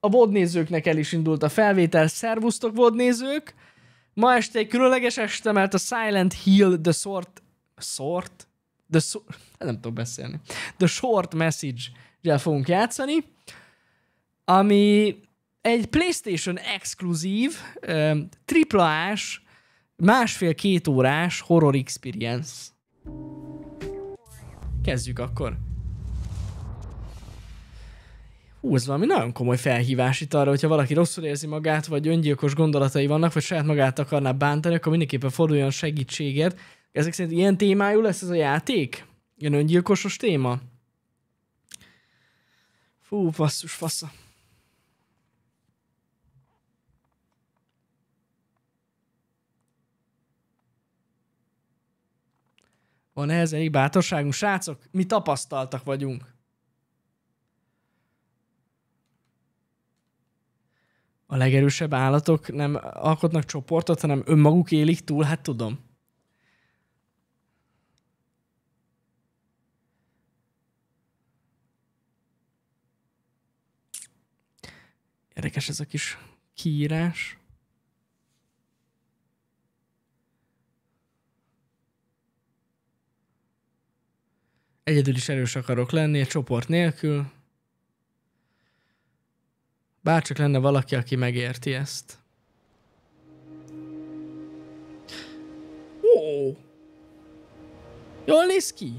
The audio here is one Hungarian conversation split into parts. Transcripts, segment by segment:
a vodnézőknek el is indult a felvétel. Szervusztok vodnézők! Ma este egy különleges este, mert a Silent Hill The Sort... Sort? The so... Nem tudom beszélni. The Short Message-gel fogunk játszani, ami egy PlayStation exkluzív, triplás, másfél-két órás horror experience. Kezdjük akkor. Hú, ez valami nagyon komoly felhívás itt arra, hogyha valaki rosszul érzi magát, vagy öngyilkos gondolatai vannak, vagy saját magát akarná bántani, akkor mindenképpen forduljon segítségért. Ezek szerint ilyen témájú lesz ez a játék? Ilyen öngyilkosos téma? Fú, basszus, fasza. Van ehhez elég bátorságunk? Srácok, mi tapasztaltak vagyunk. A legerősebb állatok nem alkotnak csoportot, hanem önmaguk élik túl, hát tudom. Érdekes ez a kis kiírás. Egyedül is erős akarok lenni, egy csoport nélkül. Bárcsak lenne valaki, aki megérti ezt. Ó! Jól néz ki!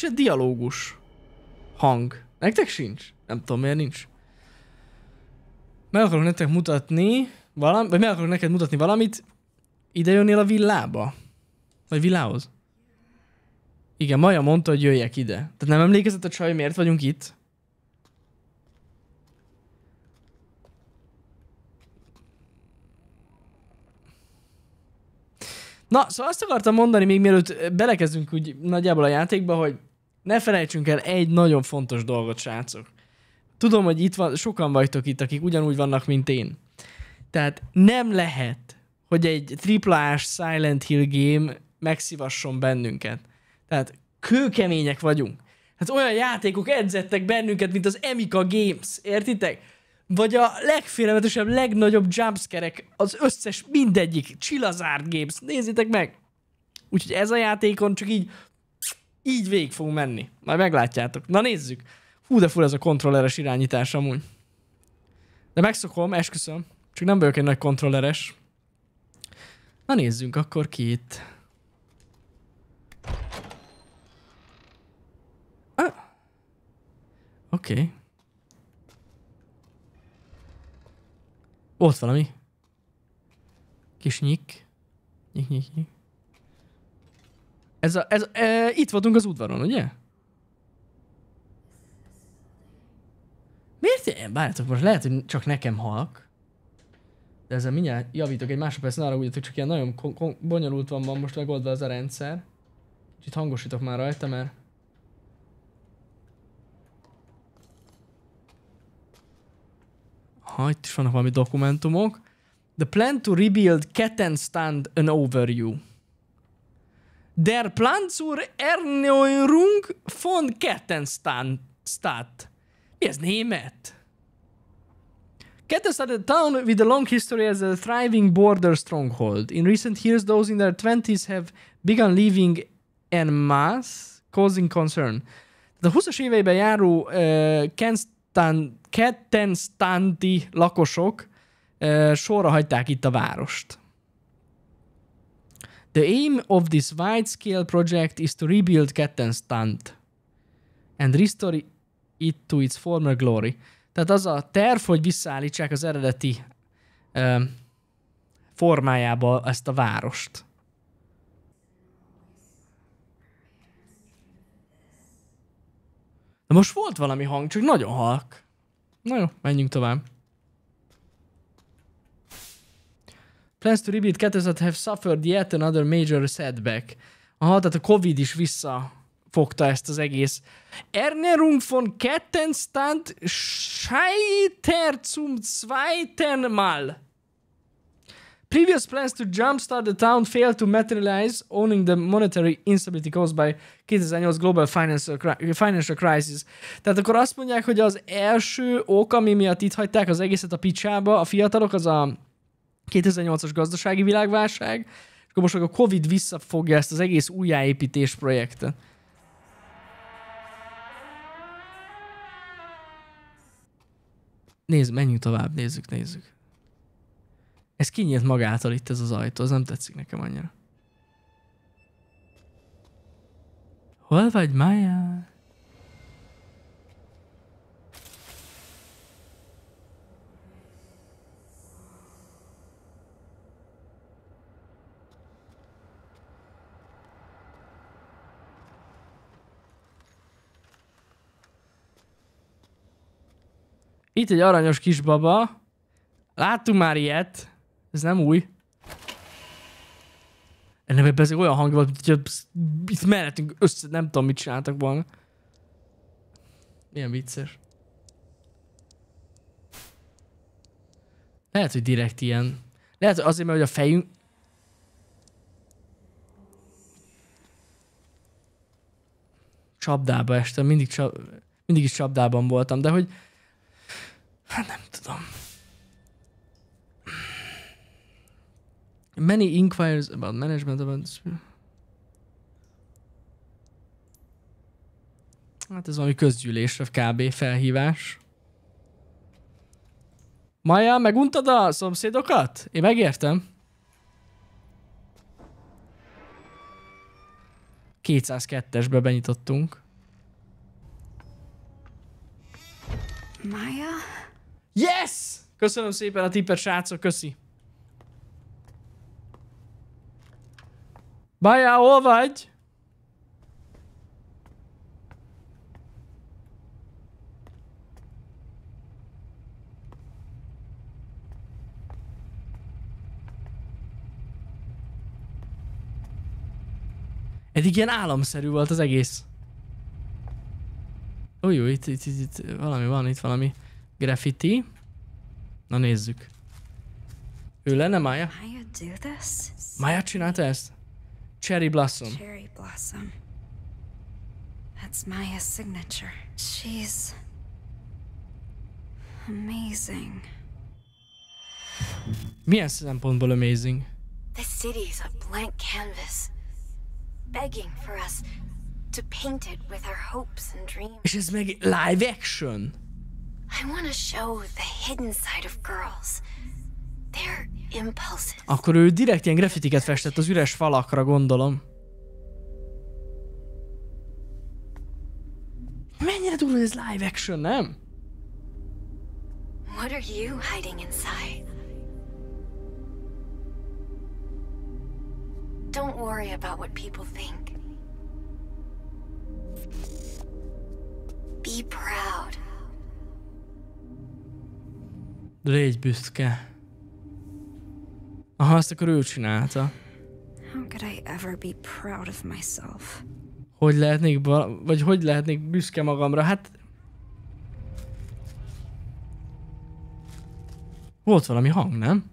Nincs egy dialógus hang. Nektek sincs? Nem tudom, miért nincs. Meg akarok nektek mutatni valamit, vagy meg akarok neked mutatni valamit, ide jönnél a villába? Vagy villához? Igen, Maja mondta, hogy jöjjek ide. Tehát nem emlékezett a csaj, miért vagyunk itt? Na, szóval azt akartam mondani, még mielőtt belekezdünk úgy nagyjából a játékba, hogy ne felejtsünk el egy nagyon fontos dolgot, srácok. Tudom, hogy itt van, sokan vagytok itt, akik ugyanúgy vannak, mint én. Tehát nem lehet, hogy egy triplás Silent Hill game megszívasson bennünket. Tehát kőkemények vagyunk. Hát olyan játékok edzettek bennünket, mint az Emika Games, értitek? Vagy a legfélelmetesebb, legnagyobb jumpscarek, az összes, mindegyik, Chillazárt Games, nézzétek meg! Úgyhogy ez a játékon csak így, így végig fog menni. Majd meglátjátok. Na nézzük. Hú, de fura ez a kontrolleres irányítás amúgy. De megszokom, esküszöm. Csak nem vagyok egy nagy kontrolleres. Na nézzünk akkor ki itt. Ah. Oké. Okay. Ott valami. Kis nyik. Nyik, nyik, nyik. Ez a, ez, e, itt voltunk az udvaron, ugye? Miért ilyen? Bárjátok, most lehet, hogy csak nekem halk. De ezzel mindjárt javítok egy másodpercen arra, hogy csak ilyen nagyon bonyolult van, van most megoldva az a rendszer. Kicsit hangosítok már rajta, mert Ha, itt is vannak valami dokumentumok. The plan to rebuild Kettenstand an overview. Der Plan zur Erneuerung von Kettenstand. Mi ez német? Kettenstadt a town with a long history as a thriving border stronghold. In recent years, those in their 20s have begun leaving en masse, causing concern. A 20-as éveiben járó uh, Kettenstanti lakosok uh, sorra hagyták itt a várost. The aim of this wide-scale project is to rebuild Kettenstant and restore it to its former glory. Tehát az a terv, hogy visszaállítsák az eredeti ö, formájába ezt a várost. De most volt valami hang, csak nagyon halk. Na jó, menjünk tovább. Plans to rebuild 2000 have suffered yet another major setback. Aha, tehát a Covid is visszafogta ezt az egész. Ernährung von Ketten stand scheiter zum zweiten Mal. Previous plans to jumpstart the town failed to materialize, owning the monetary instability caused by 2008 global financial, financial crisis. Tehát akkor azt mondják, hogy az első ok, ami miatt itt hagyták az egészet a picsába, a fiatalok, az a 2008-as gazdasági világválság, és akkor most a Covid visszafogja ezt az egész újjáépítés projektet. Nézd, menjünk tovább, nézzük, nézzük. Ez kinyílt magától itt ez az ajtó, az nem tetszik nekem annyira. Hol vagy, Maya? Itt egy aranyos kisbaba. Láttunk már ilyet. Ez nem új. Nem, ebben ez olyan hang volt, hogy itt mellettünk össze, nem tudom, mit csináltak volna. Milyen vicces. Lehet, hogy direkt ilyen. Lehet, hogy azért, mert hogy a fejünk... Csapdába estem, mindig, csap... mindig is csapdában voltam, de hogy... Hát nem tudom. Many inquiries about management about... Hát ez valami közgyűlésre kb. felhívás. Maja, meguntad a szomszédokat? Én megértem. 202-esbe benyitottunk. Maya? Yes! Köszönöm szépen a tippet, srácok, köszi. Baja, hol vagy? Eddig ilyen államszerű volt az egész. Jó, itt, itt, itt, itt valami van, itt valami graffiti. Na nézzük. Ő lenne Maya? Maya csinálta ezt? Cherry Blossom. Cherry blossom. That's Maya's signature. She's amazing. Milyen szempontból amazing? The city's a blank canvas, begging for us to paint it with our hopes and dreams. És ez meg live action? Akkor ő direkt ilyen graffitiket festett az üres falakra, gondolom. Mennyire durva, ez live action, nem? What are you hiding inside? Don't worry about what people think. Be proud. Légy büszke. Aha, azt akkor ő csinálta. How could I ever be proud of myself? Hogy lehetnék, vagy hogy lehetnék büszke magamra? Hát... Volt valami hang, nem?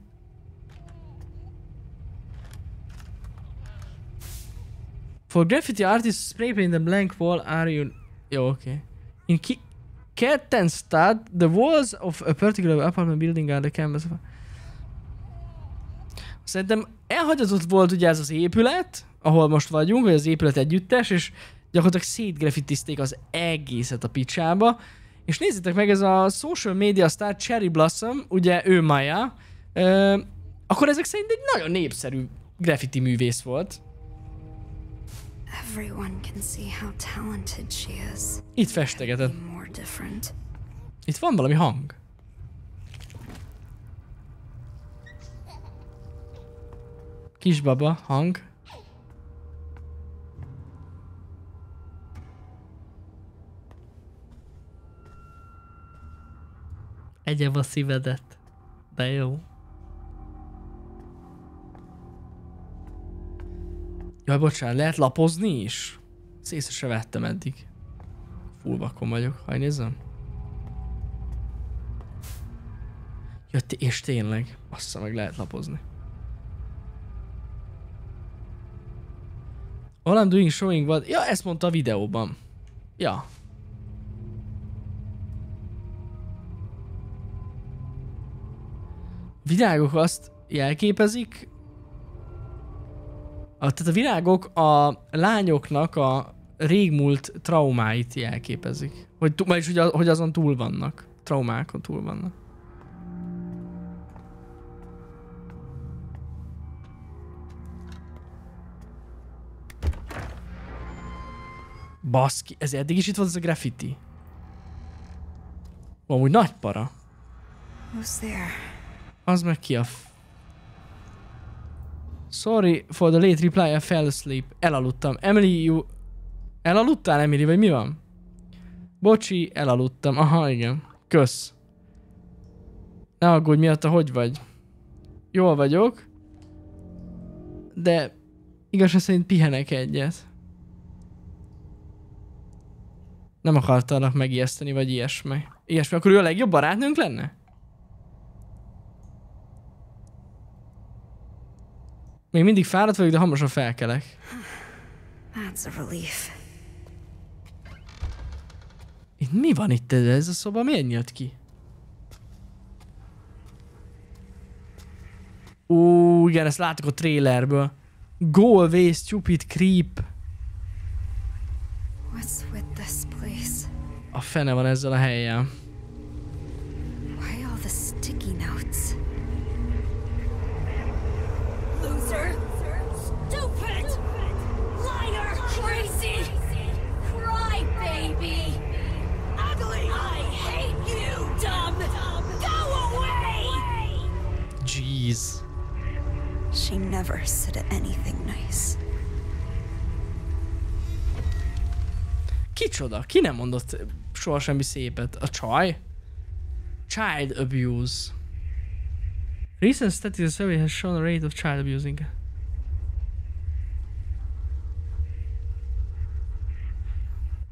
For graffiti artists, spray paint the blank wall are you... Jó, oké. Okay. In Ki- Kettenstad, the walls of a particular apartment building are the canvas. Szerintem elhagyatott volt ugye ez az épület, ahol most vagyunk, vagy az épület együttes, és gyakorlatilag szétgrafitizték az egészet a picsába. És nézzétek meg, ez a social media star Cherry Blossom, ugye ő Maya, ö, akkor ezek szerint egy nagyon népszerű graffiti művész volt. Itt festegetett. More different. Itt van valami hang. Kisbaba, hang. Egyem a szívedet. De jó. Jaj, bocsánat, lehet lapozni is? Ezt észre se vettem eddig. Full vakon vagyok, ha nézem. Ja, té- és tényleg, azt meg lehet lapozni. All I'm doing showing what... Ja, ezt mondta a videóban. Ja. Virágok azt jelképezik, a, tehát a virágok a lányoknak a régmúlt traumáit jelképezik. Hogy, vagyis, hogy, hogy azon túl vannak. Traumákon túl vannak. Baszki, ez eddig is itt volt ez a graffiti. Amúgy nagy para. Az meg ki a f... Sorry for the late reply, I fell asleep. Elaludtam. Emily, you... Elaludtál, Emily, vagy mi van? Bocsi, elaludtam. Aha, igen. Kösz. Ne aggódj miatta, hogy vagy? Jól vagyok. De igazság szerint pihenek egyet. Nem akartalak megijeszteni, vagy ilyesmi. Ilyesmi, akkor ő a legjobb barátnőnk lenne? Még mindig fáradt vagyok, de hamarosan felkelek. That's a relief. Itt mi van itt ez, ez a szoba? Miért nyílt ki? Ú, igen, ezt láttuk a trailerből. Go away, stupid creep. What's with this place? A fene van ezzel a helyen. Why all the sticky notes? Loser! Jeez. She never said anything nice. Kicsoda? Ki nem mondott soha semmi szépet? A csaj? Child abuse. Recent statistical survey has shown a rate of child abusing.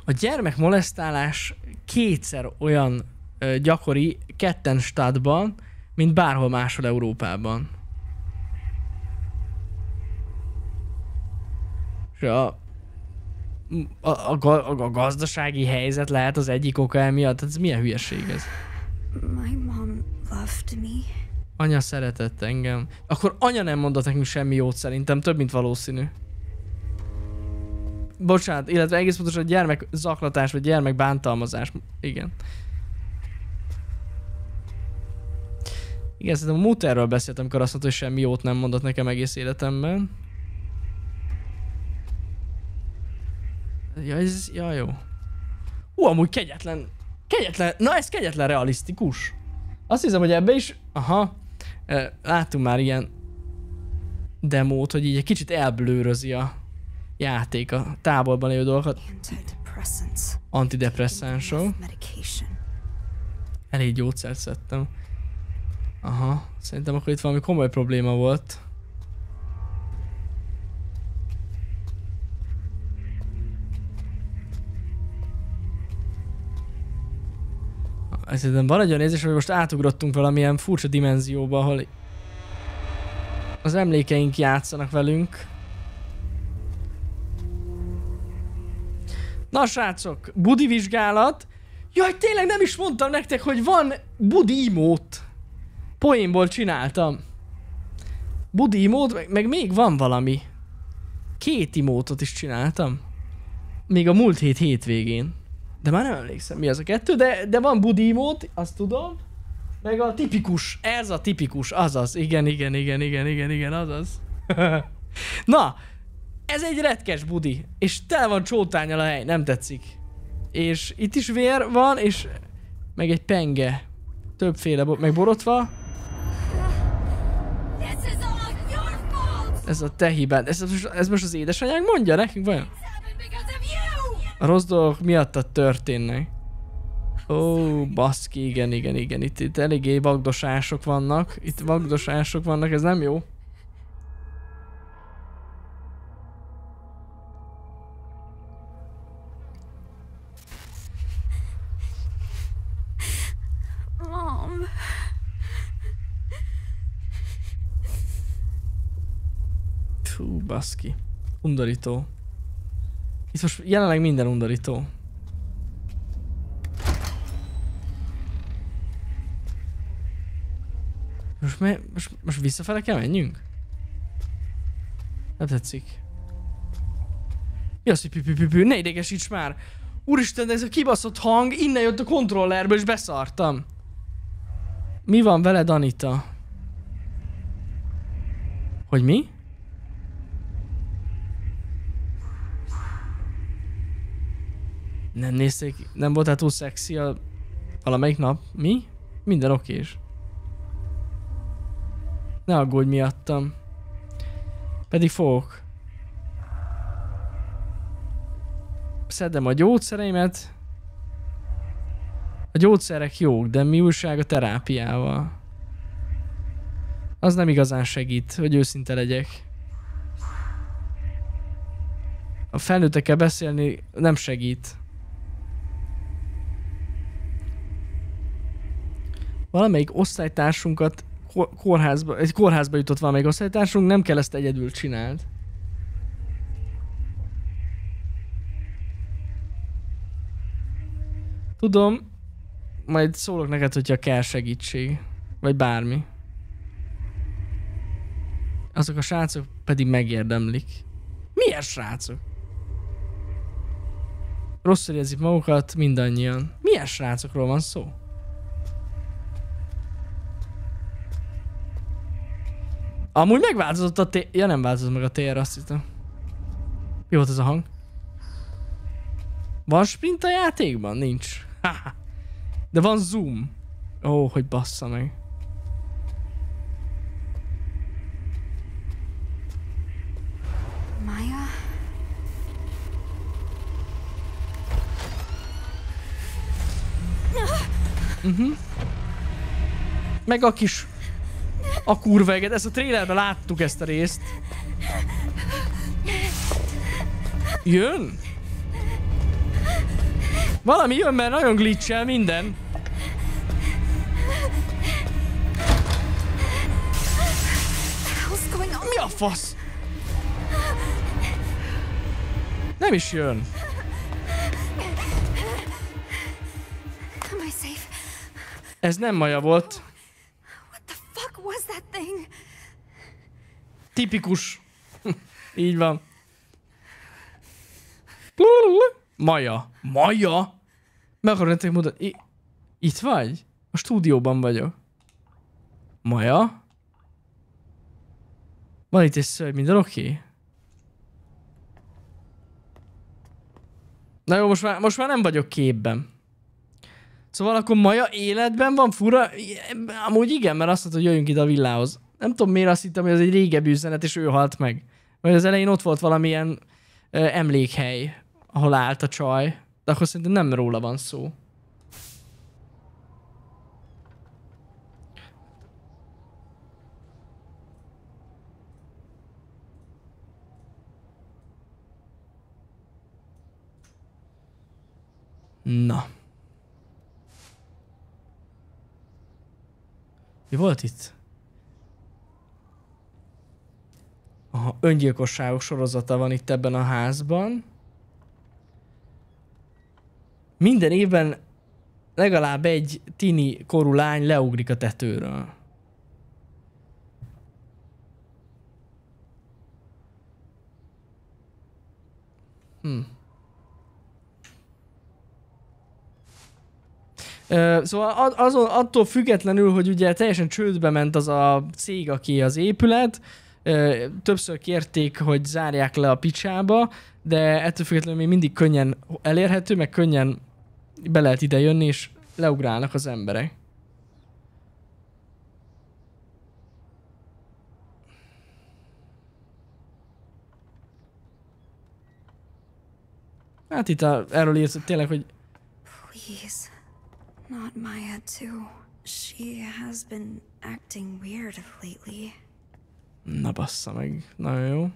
A gyermekmolesztálás kétszer olyan ö, gyakori ketten stadban, mint bárhol máshol Európában. És a, a, a, a gazdasági helyzet lehet az egyik oka emiatt. Ez milyen hülyeség ez? My mom loved me. Anya szeretett engem. Akkor anya nem mondott nekünk semmi jót szerintem, több mint valószínű. Bocsánat, illetve egész pontosan gyermek zaklatás, vagy gyermek bántalmazás. Igen. Igen, szerintem a Muterről beszéltem, amikor azt mondta, hogy semmi jót nem mondott nekem egész életemben. Ja, ez, ja jó. Hú, amúgy kegyetlen, kegyetlen, na ez kegyetlen realisztikus. Azt hiszem, hogy ebbe is, aha, láttunk már ilyen demót, hogy így egy kicsit elblőrözi a játék a távolban lévő dolgokat. Antidepresszánsok. Elég gyógyszert szedtem. Aha, szerintem akkor itt valami komoly probléma volt. Szerintem van egy olyan érzés, hogy most átugrottunk valamilyen furcsa dimenzióba, ahol az emlékeink játszanak velünk. Na srácok, budi vizsgálat. Jaj, tényleg nem is mondtam nektek, hogy van budi imót. Poénból csináltam. Budi imót, meg, meg még van valami. Két imótot is csináltam. Még a múlt hét hétvégén. De már nem emlékszem mi az a kettő, de, de van budi imót, azt tudom. Meg a tipikus, ez a tipikus, azaz. Igen, igen, igen, igen, igen, igen, azaz. Na, ez egy retkes budi, és tele van csótányal a hely, nem tetszik. És itt is vér van, és meg egy penge. Többféle, meg borotva. Ez a te hibád. Ez, ez most az édesanyánk mondja nekünk, vajon? A rossz dolgok miattad történnek. Ó, baszki, igen, igen, igen. Itt, itt eléggé vagdosások vannak. Itt vagdosások vannak, ez nem jó. Fú, baszki. Undorító. Itt most jelenleg minden undorító. Most, me, most, most visszafele kell menjünk? Nem tetszik. Mi az, hogy pü, pü, pü, pü? Ne idegesíts már! Úristen, de ez a kibaszott hang, innen jött a kontrollerből és beszartam. Mi van veled, Anita? Hogy mi? Nem nézték, nem voltál túl szexi a valamelyik nap? Mi? Minden okés. Ne aggódj miattam. Pedig fogok. Szedem a gyógyszereimet. A gyógyszerek jók, de mi újság a terápiával? Az nem igazán segít, hogy őszinte legyek. A felnőttekkel beszélni nem segít. Valamelyik osztálytársunkat kórházba, egy kórházba jutott valamelyik osztálytársunk, nem kell ezt egyedül csináld. Tudom, majd szólok neked, hogyha kell segítség. Vagy bármi. Azok a srácok pedig megérdemlik. Milyen srácok? Rosszul érzik magukat mindannyian. Milyen srácokról van szó? Amúgy megváltozott a té... Ja nem változott meg a TR, azt hittem. Mi volt ez a hang? Van sprint a játékban? Nincs. De van zoom. Ó, hogy bassza meg. Maya? Meg a kis... A kurva. Ezt a trailerben láttuk ezt a részt. Jön? Valami jön, mert nagyon glitchel minden. Mi a fasz? Nem is jön. Ez nem Maja volt. What the fuck was that thing? Tipikus. Így van. Maja. Maja? Meg akarom nektek mutatni. I- Itt vagy? A stúdióban vagyok. Maja? Van itt egy szörny, minden oké? Okay? Na jó, most már, most már nem vagyok képben. Szóval akkor Maja életben van fura? Amúgy igen, mert azt mondta, hogy jöjjünk ide a villához. Nem tudom miért azt hittem, hogy ez egy régebbi üzenet, és ő halt meg. Vagy az elején ott volt valamilyen ö, emlékhely, ahol állt a csaj. De akkor szerintem nem róla van szó. Na. Mi volt itt? Aha, öngyilkosságok sorozata van itt ebben a házban. Minden évben legalább egy tini korú lány leugrik a tetőről. Hm. Ö, Szóval azon, attól függetlenül, hogy ugye teljesen csődbe ment az a cég, aki az épület, többször kérték, hogy zárják le a picsába, de ettől függetlenül még mindig könnyen elérhető, meg könnyen be lehet ide jönni, és leugrálnak az emberek. Hát itt a, erről hogy tényleg, hogy Please. Not Maya, too. She has been acting weird lately. na bassza meg, nagyon jó.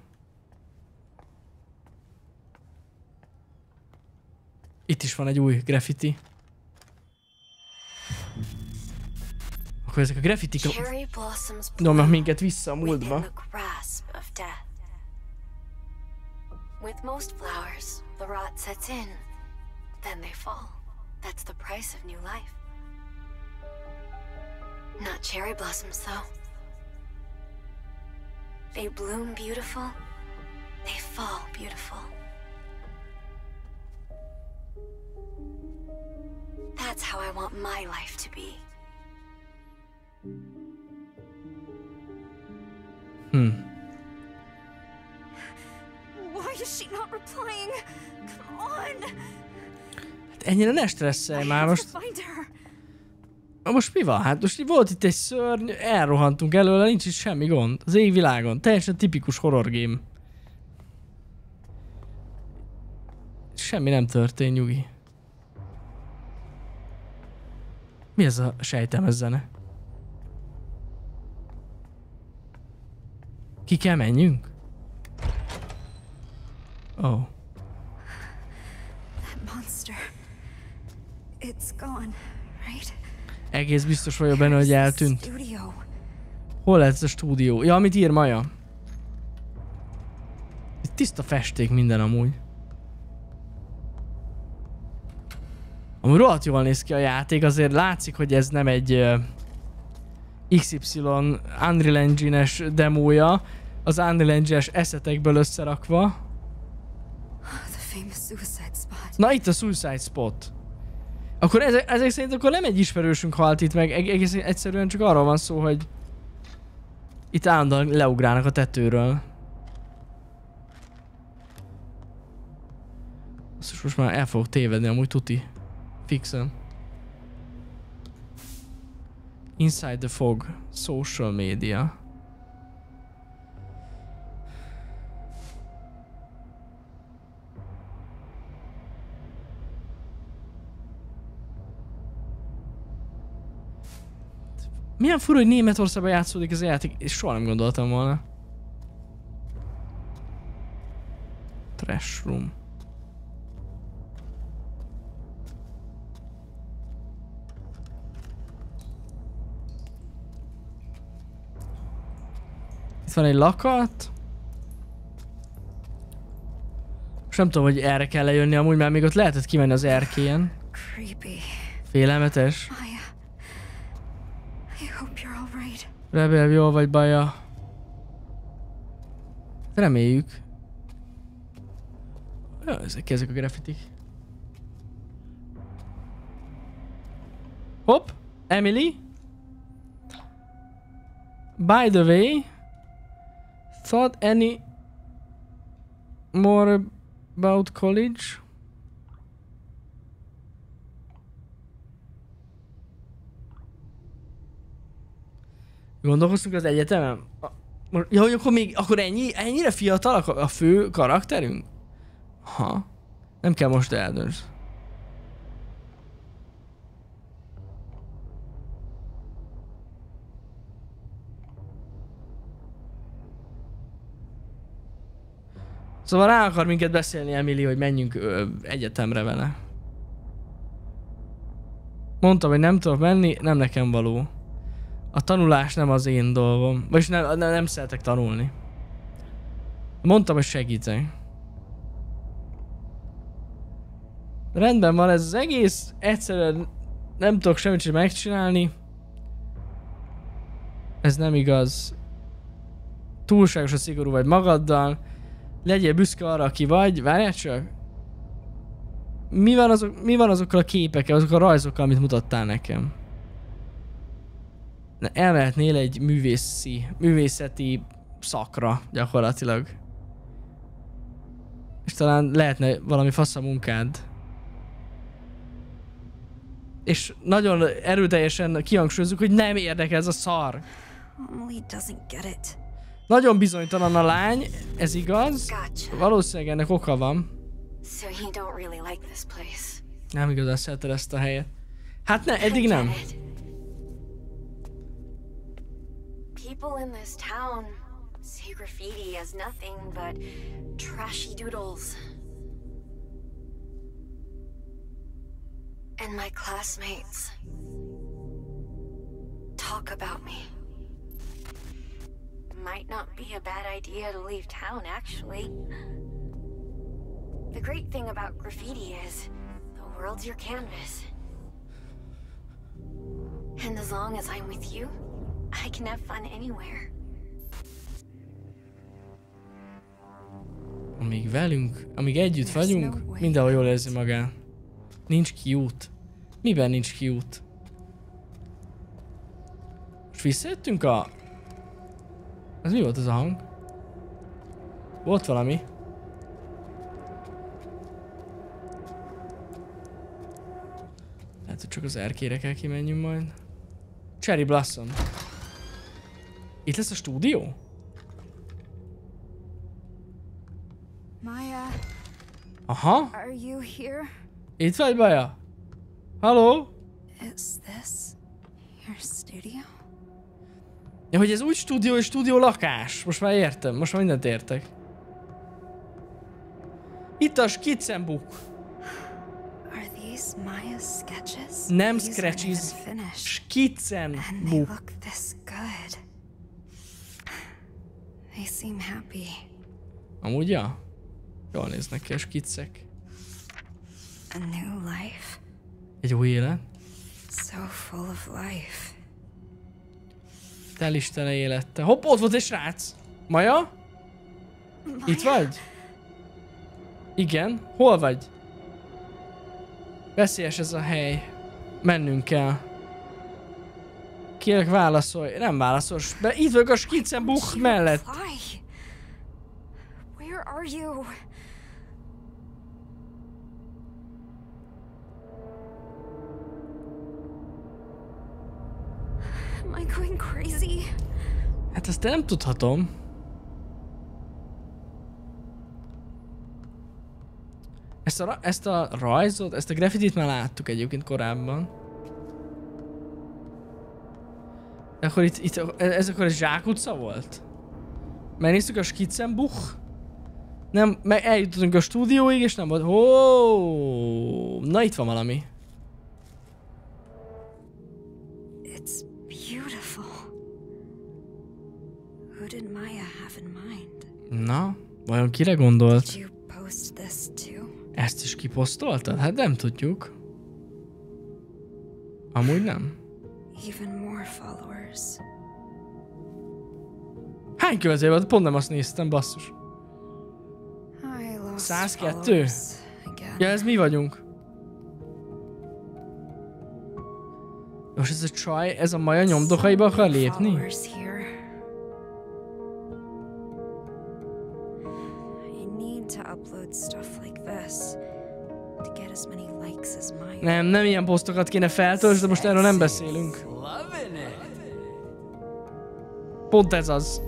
Itt is van egy új graffiti. Akkor ezek a graffitik nyomnak minket vissza a múltba. With most flowers, the rot sets in, then they fall. That's the price of new life. Not cherry blossoms, though. They bloom beautiful, they fall beautiful. That's how I want my life to be. Hmm. Why is she not replying? Come on! Ennyire ne stresszelj már most. Na most mi van? Hát most volt itt egy szörny, elrohantunk előle, nincs is semmi gond. Az égvilágon. Teljesen tipikus horror game. Semmi nem történt, nyugi. Mi ez a sejtemes zene? Ki kell menjünk? Oh. That monster. It's gone, right? Egész biztos vagyok benne, hogy eltűnt. Hol lesz a stúdió? Ja, amit ír Maja. Itt tiszta festék minden amúgy. Amúgy rohadt jól néz ki a játék, azért látszik, hogy ez nem egy XY Unreal Engine-es demója, az Unreal Engine-es eszetekből összerakva. Spot. Na itt a Suicide Spot. Akkor ezek, ezek szerint akkor nem egy ismerősünk halt itt meg, eg- egész egyszerűen csak arról van szó, hogy itt állandóan leugrálnak a tetőről. Azt is most már el fogok tévedni, amúgy tuti. Fixen. Inside the Fog. Social media. Milyen fura, hogy Németországban játszódik ez a játék, és soha nem gondoltam volna. Trash room. Itt van egy lakat. Most nem tudom, hogy erre kell lejönni, amúgy már még ott lehetett kimenni az erkélyen. Félelmetes. Maya. I hope you're all right. Rebel, jól vagy baja? Reméljük. Ezek, ezek a graffitik. Hopp, Emily. By the way, thought any more about college? Gondolkoztunk az egyetemen? Ja, hogy akkor még, akkor ennyi, ennyire fiatal a, a fő karakterünk? Ha. Nem kell most eldönts. Szóval rá akar minket beszélni Emily, hogy menjünk ö, egyetemre vele. Mondtam, hogy nem tudok menni, nem nekem való. A tanulás nem az én dolgom. Vagyis nem, nem, nem szeretek tanulni. Mondtam, hogy segítek. Rendben van ez az egész, egyszerűen nem tudok semmit sem megcsinálni. Ez nem igaz. Túlságosan szigorú vagy magaddal. Legyél büszke arra, aki vagy. Várjál csak. Mi van, azok, mi van azokkal a képekkel, azokkal a rajzokkal, amit mutattál nekem? Elmehetnél egy művészi, művészeti szakra gyakorlatilag. És talán lehetne valami fasz a munkád. És nagyon erőteljesen kihangsúlyozzuk, hogy nem érdekel ez a szar. Nagyon bizonytalan a lány, ez igaz. Valószínűleg ennek oka van. Nem igazán szereted ezt a helyet. Hát ne, eddig nem. People in this town see graffiti as nothing but trashy doodles. And my classmates talk about me. Might not be a bad idea to leave town, actually. The great thing about graffiti is the world's your canvas. And as long as I'm with you, I can have fun anywhere. Amíg velünk, amíg együtt vagyunk, mindenhol jól érzi magát. Nincs kiút. Miben nincs kiút? Most visszajöttünk a... Ez mi volt ez a hang? Volt valami. Lehet, hogy csak az erkére kell kimenjünk majd. Cherry Blossom. Itt lesz a stúdió? Maya, Aha. are you here? Itt vagy, Baja? Halló? Is this your studio? Ja, hogy ez úgy stúdió és stúdió lakás. Most már értem, most már mindent értek. Itt a these Maya's sketches? Nem These aren't scratches. even finished. And they seem happy. Amúgy, ja? Jól néznek ki a skiccek. A new life. Egy új élet. So full of life. Tel istene élette. Hopp, ott volt egy srác. Maja? Itt vagy? Igen. Hol vagy? Veszélyes ez a hely. Mennünk kell. Kérlek válaszolj. Nem válaszolsz. De itt vagyok a Skizzenbuch You mellett. Where are you? Am I going crazy? Hát ezt nem tudhatom. Ezt a, ezt a rajzot, ezt a graffitit már láttuk egyébként korábban. De akkor itt, itt ez akkor egy zsákutca volt? Megnéztük a Skizzenbuch? Nem, meg eljutottunk a stúdióig és nem volt. Ó, na itt van valami. It's beautiful. Who did Maya have in mind? Na, vajon kire gondolt? Did you post this too? Ezt is kiposztoltad? Hát nem tudjuk. Amúgy nem. Even more followers. Hány követője volt? Pont nem azt néztem, basszus. I lost 102? followers again. Ja, ez mi vagyunk. Most ez a csaj, ez a maja nyomdokaiba akar lépni? Nem, nem ilyen posztokat kéne feltöltsd, de most erről nem beszélünk. Pont ez az.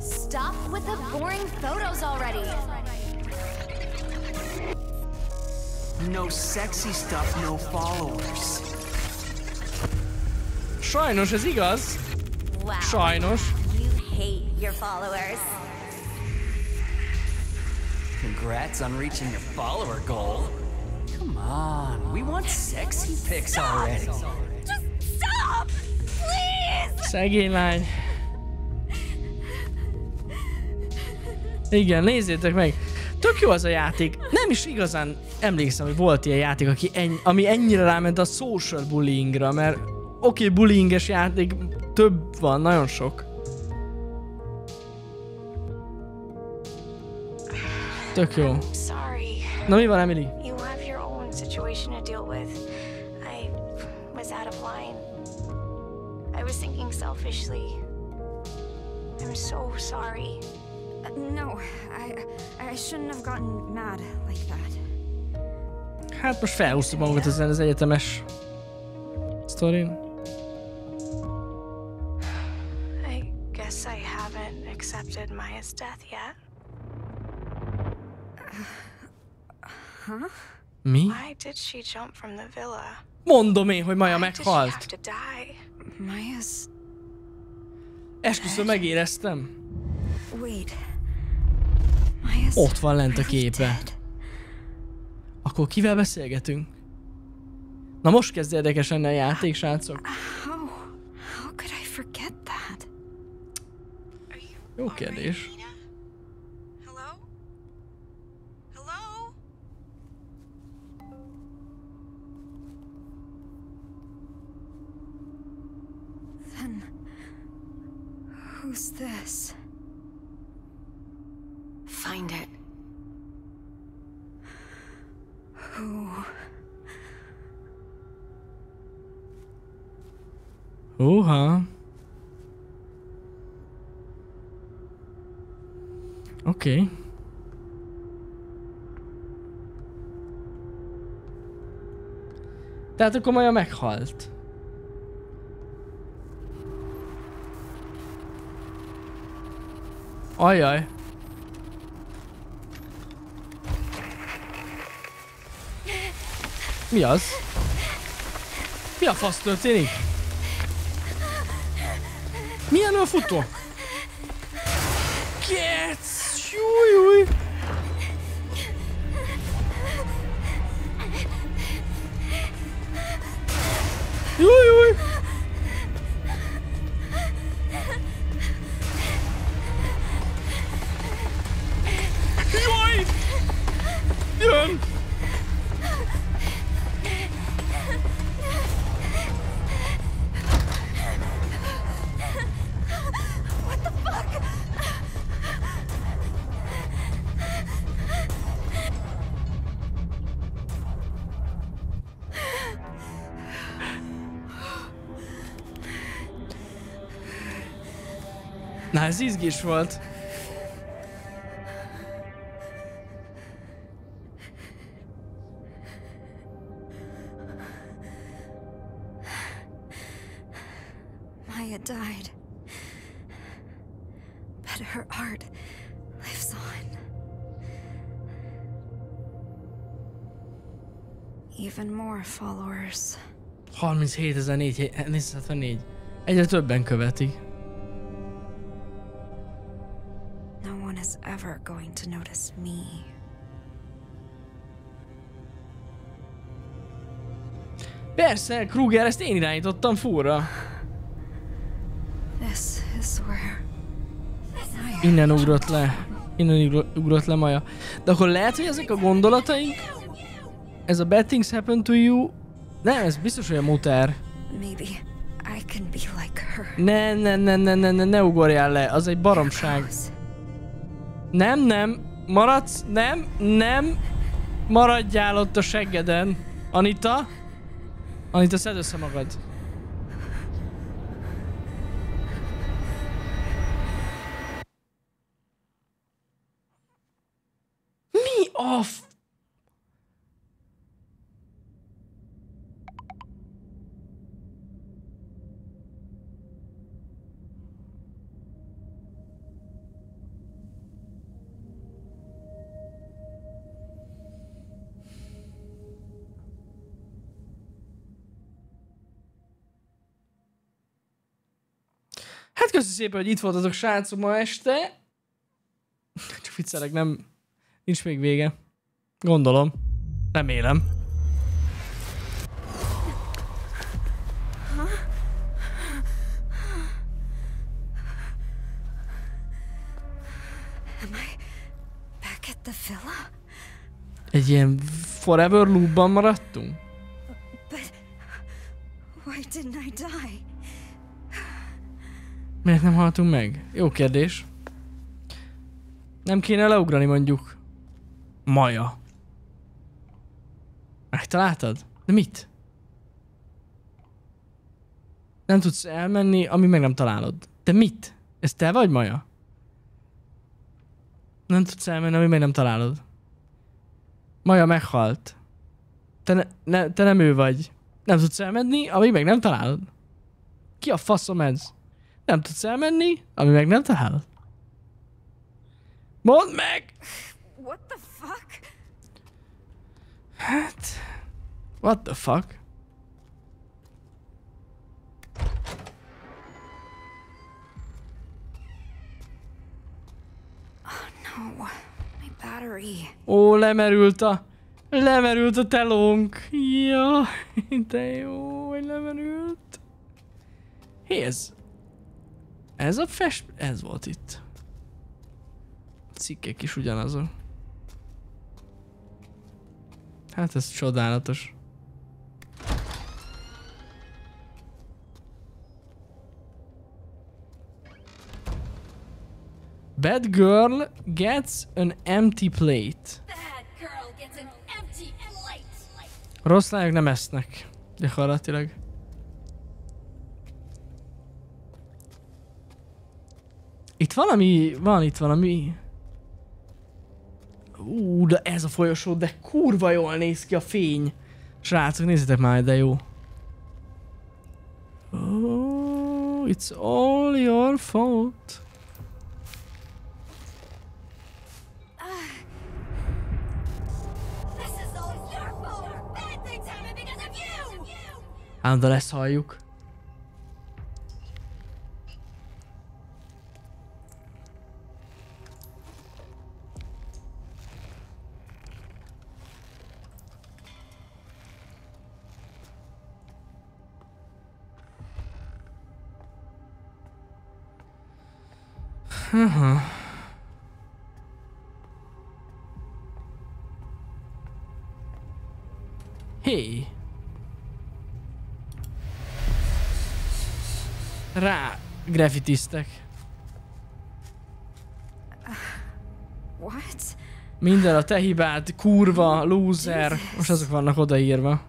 Stop with the boring photos already. No sexy stuff, no followers. Sajnos ez igaz. Wow. Sajnos. You hate your followers. Congrats on reaching your follower goal. Come on, we want sexy pics already. Just stop! Szegény lány. Igen, nézzétek meg. Tök jó az a játék. Nem is igazán emlékszem, hogy volt ilyen játék, aki ennyi, ami ennyire ráment a social bullyingra, mert oké, okay, bullyinges játék több van, nagyon sok. Tök jó. Na mi van, Emily? You have your own situation to deal with. Selfishly. I'm so sorry. Uh, no, I I shouldn't have gotten mad like that. Hát most felhúztuk magunkat ezen az egyetemes sztorin. I guess I haven't accepted Maya's death yet. Huh? Mi? Why did she jump from the villa? Mondom én, hogy Maja Why did she meghalt. have to die? Maya's. Esküszöm megéreztem. Ott van lent a képe. Akkor kivel beszélgetünk? Na most kezd érdekes lenne a játék, srácok. Jó kérdés. Who's this? Find it. Who? Oké. Okay. Tehát akkor Maja meghalt. Ajaj. Mi az? Mi a fasz történik? Milyen a futó? Kec! Júj, júj! Jön! Na, ez izgis volt. More followers. 37.474. Egyre többen követik. No one is ever going to notice me. Persze, Kruger, ezt én irányítottam fúra. This is where Innen ugrott le. Innen ugro- ugrott le Maja. De akkor lehet, hogy ezek a gondolataink? Ez a bad things happen to you? Nem, ez biztos, hogy a muter. maybe I can be like her. Ne, ne, ne, ne, ne, ne, ne ugorjál le, az egy baromság. Nem, nem, maradsz, nem, nem, maradjál ott a seggeden. Anita? Anita, szedd össze magad. Mi a f... köszi szépen, hogy itt voltatok srácok ma este. Csak viccelek, nem... Nincs még vége. Gondolom. Remélem. Egy ilyen forever loopban maradtunk? Miért nem haltunk meg? Jó kérdés. Nem kéne leugrani mondjuk. Maja. Megtaláltad? De mit? Nem tudsz elmenni, ami meg nem találod. De mit? Ez te vagy, Maja? Nem tudsz elmenni, ami még nem találod. Maja meghalt. Te, ne, ne, te nem ő vagy. Nem tudsz elmenni, amíg meg nem találod. Ki a faszom ez? Nem tudsz elmenni, ami meg nem találod. Mondd meg! What the fuck? Hát... What the fuck? Battery. Ó, lemerült a... Lemerült a telónk. Ja, de jó, hogy lemerült. Hé, ez... Ez a fest... Ez volt itt. Cikkek is ugyanazok. Hát ez csodálatos. Bad girl gets an empty plate. An empty plate. Rossz lányok nem esznek. Gyakorlatilag. Itt valami, van itt valami. Ú, de ez a folyosó, de kurva jól néz ki a fény. Srácok, nézzétek már, de jó. Oh, it's all your fault. Ám de lesz halljuk. Aha. Hé! Rá grafitiztek. What? Minden a te hibád, kurva, loser. Most azok vannak odaírva.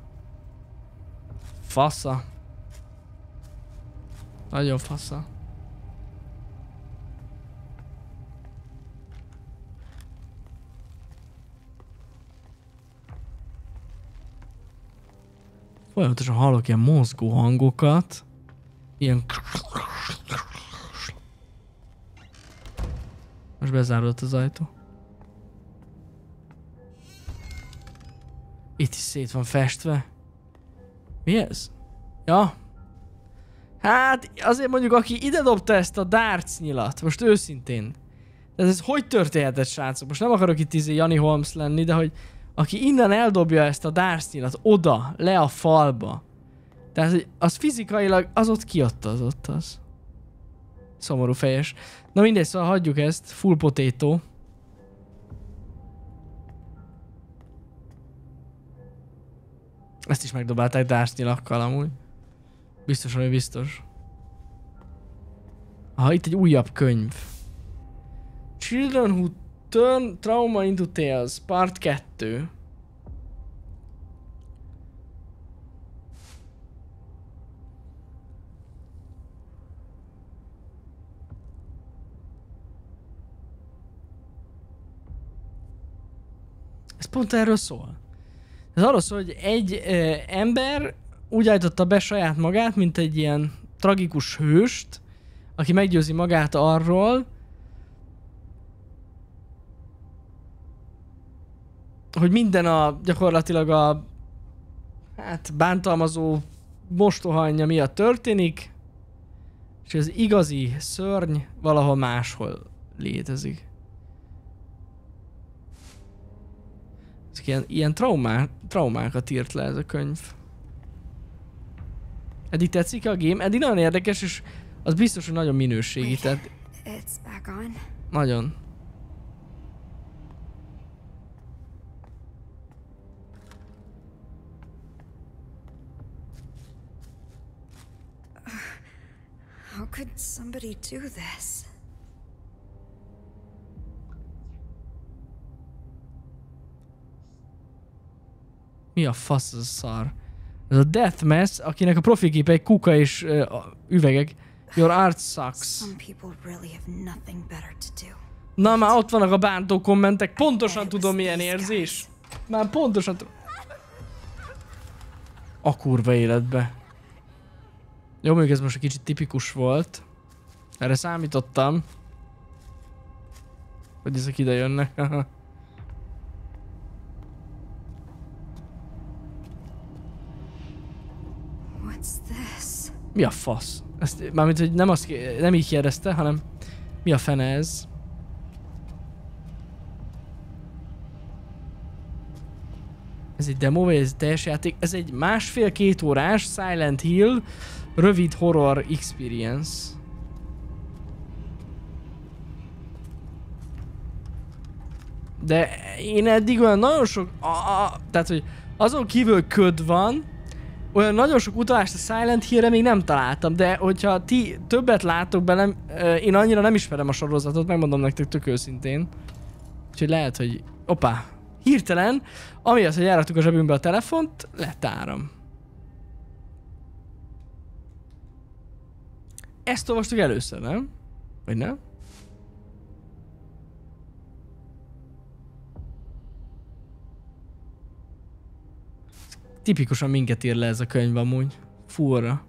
Fasza. Nagyon fasza. Folyamatosan hallok ilyen mozgó hangokat. Ilyen... Most bezárodott az ajtó. Itt is szét van festve. Mi ez? Ja. Hát azért mondjuk, aki ide dobta ezt a darts nyilat, most őszintén. Tehát ez hogy történhetett, srácok? Most nem akarok itt izé Jani Holmes lenni, de hogy aki innen eldobja ezt a darts nyilat oda, le a falba. Tehát az fizikailag, az ott kiadta az ott az. Szomorú fejes. Na mindegy, szóval hagyjuk ezt. Full potato. Ezt is megdobálták dárcnyilakkal amúgy. Biztos, hogy biztos. Aha, itt egy újabb könyv. Children who turn trauma into tales, part 2. Ez pont erről szól. Ez arról szól, hogy egy ö, ember úgy állította be saját magát, mint egy ilyen tragikus hőst, aki meggyőzi magát arról, hogy minden a gyakorlatilag a hát bántalmazó mostohanja miatt történik, és az igazi szörny valahol máshol létezik. Ezek ilyen, ilyen traumá, traumákat írt le ez a könyv. Eddig tetszik a game? Eddig nagyon érdekes, és az biztos, hogy nagyon minőségi, tehát nagyon. Could somebody do this? Mi a fasz ez a szar? Ez a Death Mess, akinek a profiképe egy kuka és uh, üvegek. Your art sucks. Really. Na már ott vannak a bántó kommentek, pontosan tudom milyen érzés. Már pontosan tudom. A kurva életbe. Jó, még ez most egy kicsit tipikus volt. Erre számítottam. Hogy ezek ide jönnek. Mi a fasz? Ezt, mármint, hogy nem, azt, nem így kérdezte, hanem mi a fene ez? Ez egy demo, vagy ez egy teljes játék? Ez egy másfél-két órás Silent Hill rövid horror experience. De én eddig olyan nagyon sok, a, a, tehát hogy azon kívül köd van, olyan nagyon sok utalást a Silent Hill-re még nem találtam, de hogyha ti többet látok bele, ö, én annyira nem ismerem a sorozatot, megmondom nektek tök őszintén. Úgyhogy lehet, hogy... Opá! Hirtelen, amiatt, hogy elraktuk a zsebünkbe a telefont, lett áram. Ezt olvastuk először, nem? Vagy nem? Tipikusan minket ír le ez a könyv amúgy. Fúra.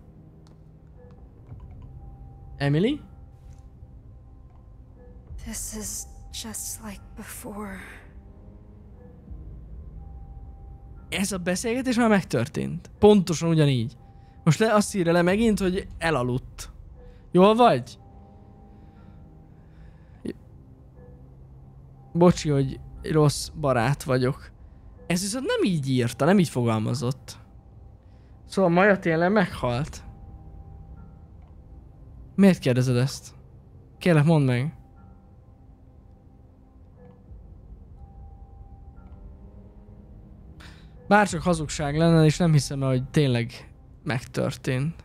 Emily? This is just like before. Ez a beszélgetés már megtörtént. Pontosan ugyanígy. Most le azt írja le megint, hogy elaludt. Jól vagy? Bocsi, hogy rossz barát vagyok. Ez viszont nem így írta, nem így fogalmazott. Szóval Maja tényleg meghalt. Miért kérdezed ezt? Kérlek, mondd meg. Bárcsak hazugság lenne, és nem hiszem hogy tényleg megtörtént.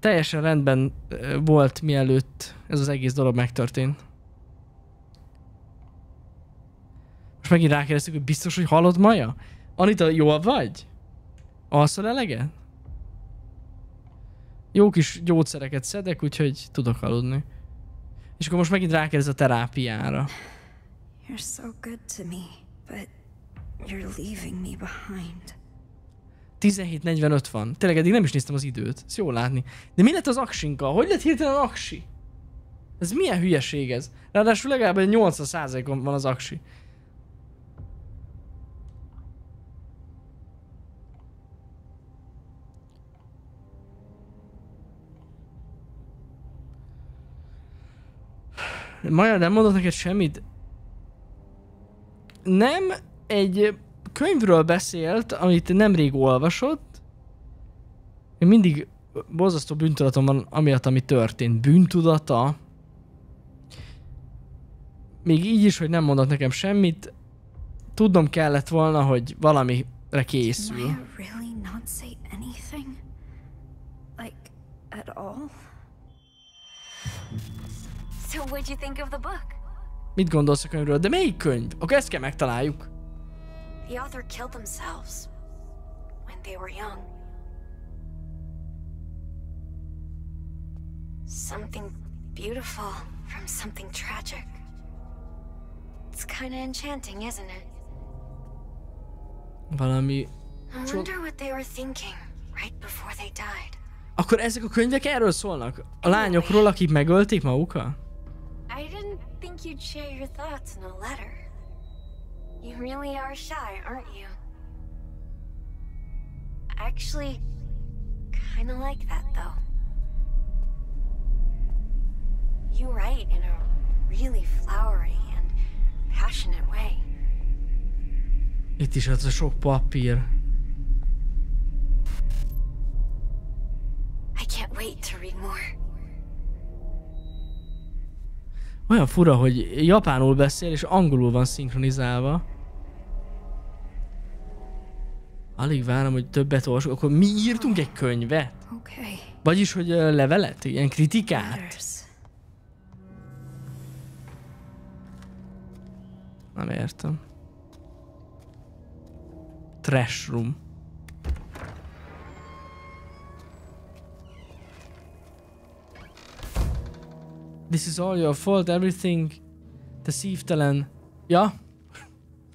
Teljesen rendben volt, mielőtt ez az egész dolog megtörtént. Most megint rákérdeztük, hogy biztos, hogy hallod Maja? Anita, jól vagy? Alszol eleget? Jó kis gyógyszereket szedek, úgyhogy tudok aludni. És akkor most megint rákérdez a terápiára. You're so good to me, but you're leaving me behind. 17.45 van. Tényleg eddig nem is néztem az időt. Ez jó látni. De mi lett az aksinka? Hogy lett hirtelen aksi? Ez milyen hülyeség ez? Ráadásul legalább egy 80%-on van az aksi. Maja nem mondott neked semmit? Nem, egy könyvről beszélt, amit nemrég olvasott. Én mindig borzasztó bűntudatom van amiatt, ami történt. Bűntudata. Még így is, hogy nem mondott nekem semmit, tudnom kellett volna, hogy valamire készül. Mit gondolsz a könyvről? De melyik könyv? Akkor ezt kell megtaláljuk. The author killed themselves when they were young. Something beautiful from something tragic. It's kind of enchanting, isn't it? Valami... I wonder what they were thinking right before they died. Akkor ezek a könyvek erről szólnak? A lányokról, akik megölték magukat? I didn't think you'd share your thoughts in a letter. You really are shy, aren't you? I actually kind of like that, though. You write in a really flowery and passionate way. Itt is az a sok papír. I can't wait to read more. Olyan fura, hogy japánul beszél, és angolul van szinkronizálva. Alig várom, hogy többet olvasok. Akkor mi írtunk egy könyvet? Okay. Vagyis, hogy levelet? Ilyen kritikát? Nem értem. Trash room. This is all your fault, everything. Te szívtelen. Ja?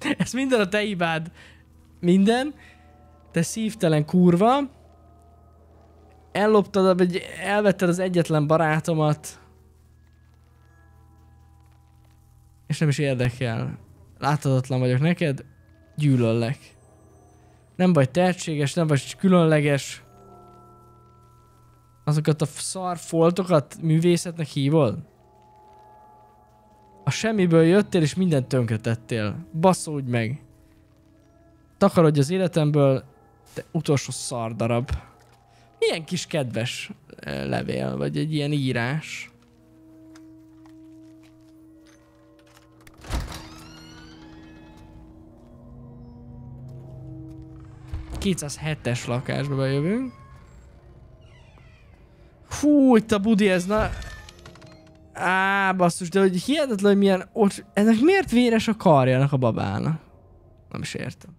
Ez minden a te hibád. Minden. Te szívtelen kurva. Elloptad, vagy elvetted az egyetlen barátomat. És nem is érdekel. Láthatatlan vagyok neked. Gyűlöllek. Nem vagy tehetséges, nem vagy különleges. Azokat a szar foltokat művészetnek hívod? A semmiből jöttél és mindent tönkretettél. Baszódj meg. Takarodj az életemből, te utolsó szar darab. Milyen kis kedves eh, levél, vagy egy ilyen írás. es lakásba bejövünk. Hú, itt a budi, ez na... Á, basszus, de hogy hihetetlen, hogy milyen... Ott... Ennek miért véres a karjának a babának? Nem is értem.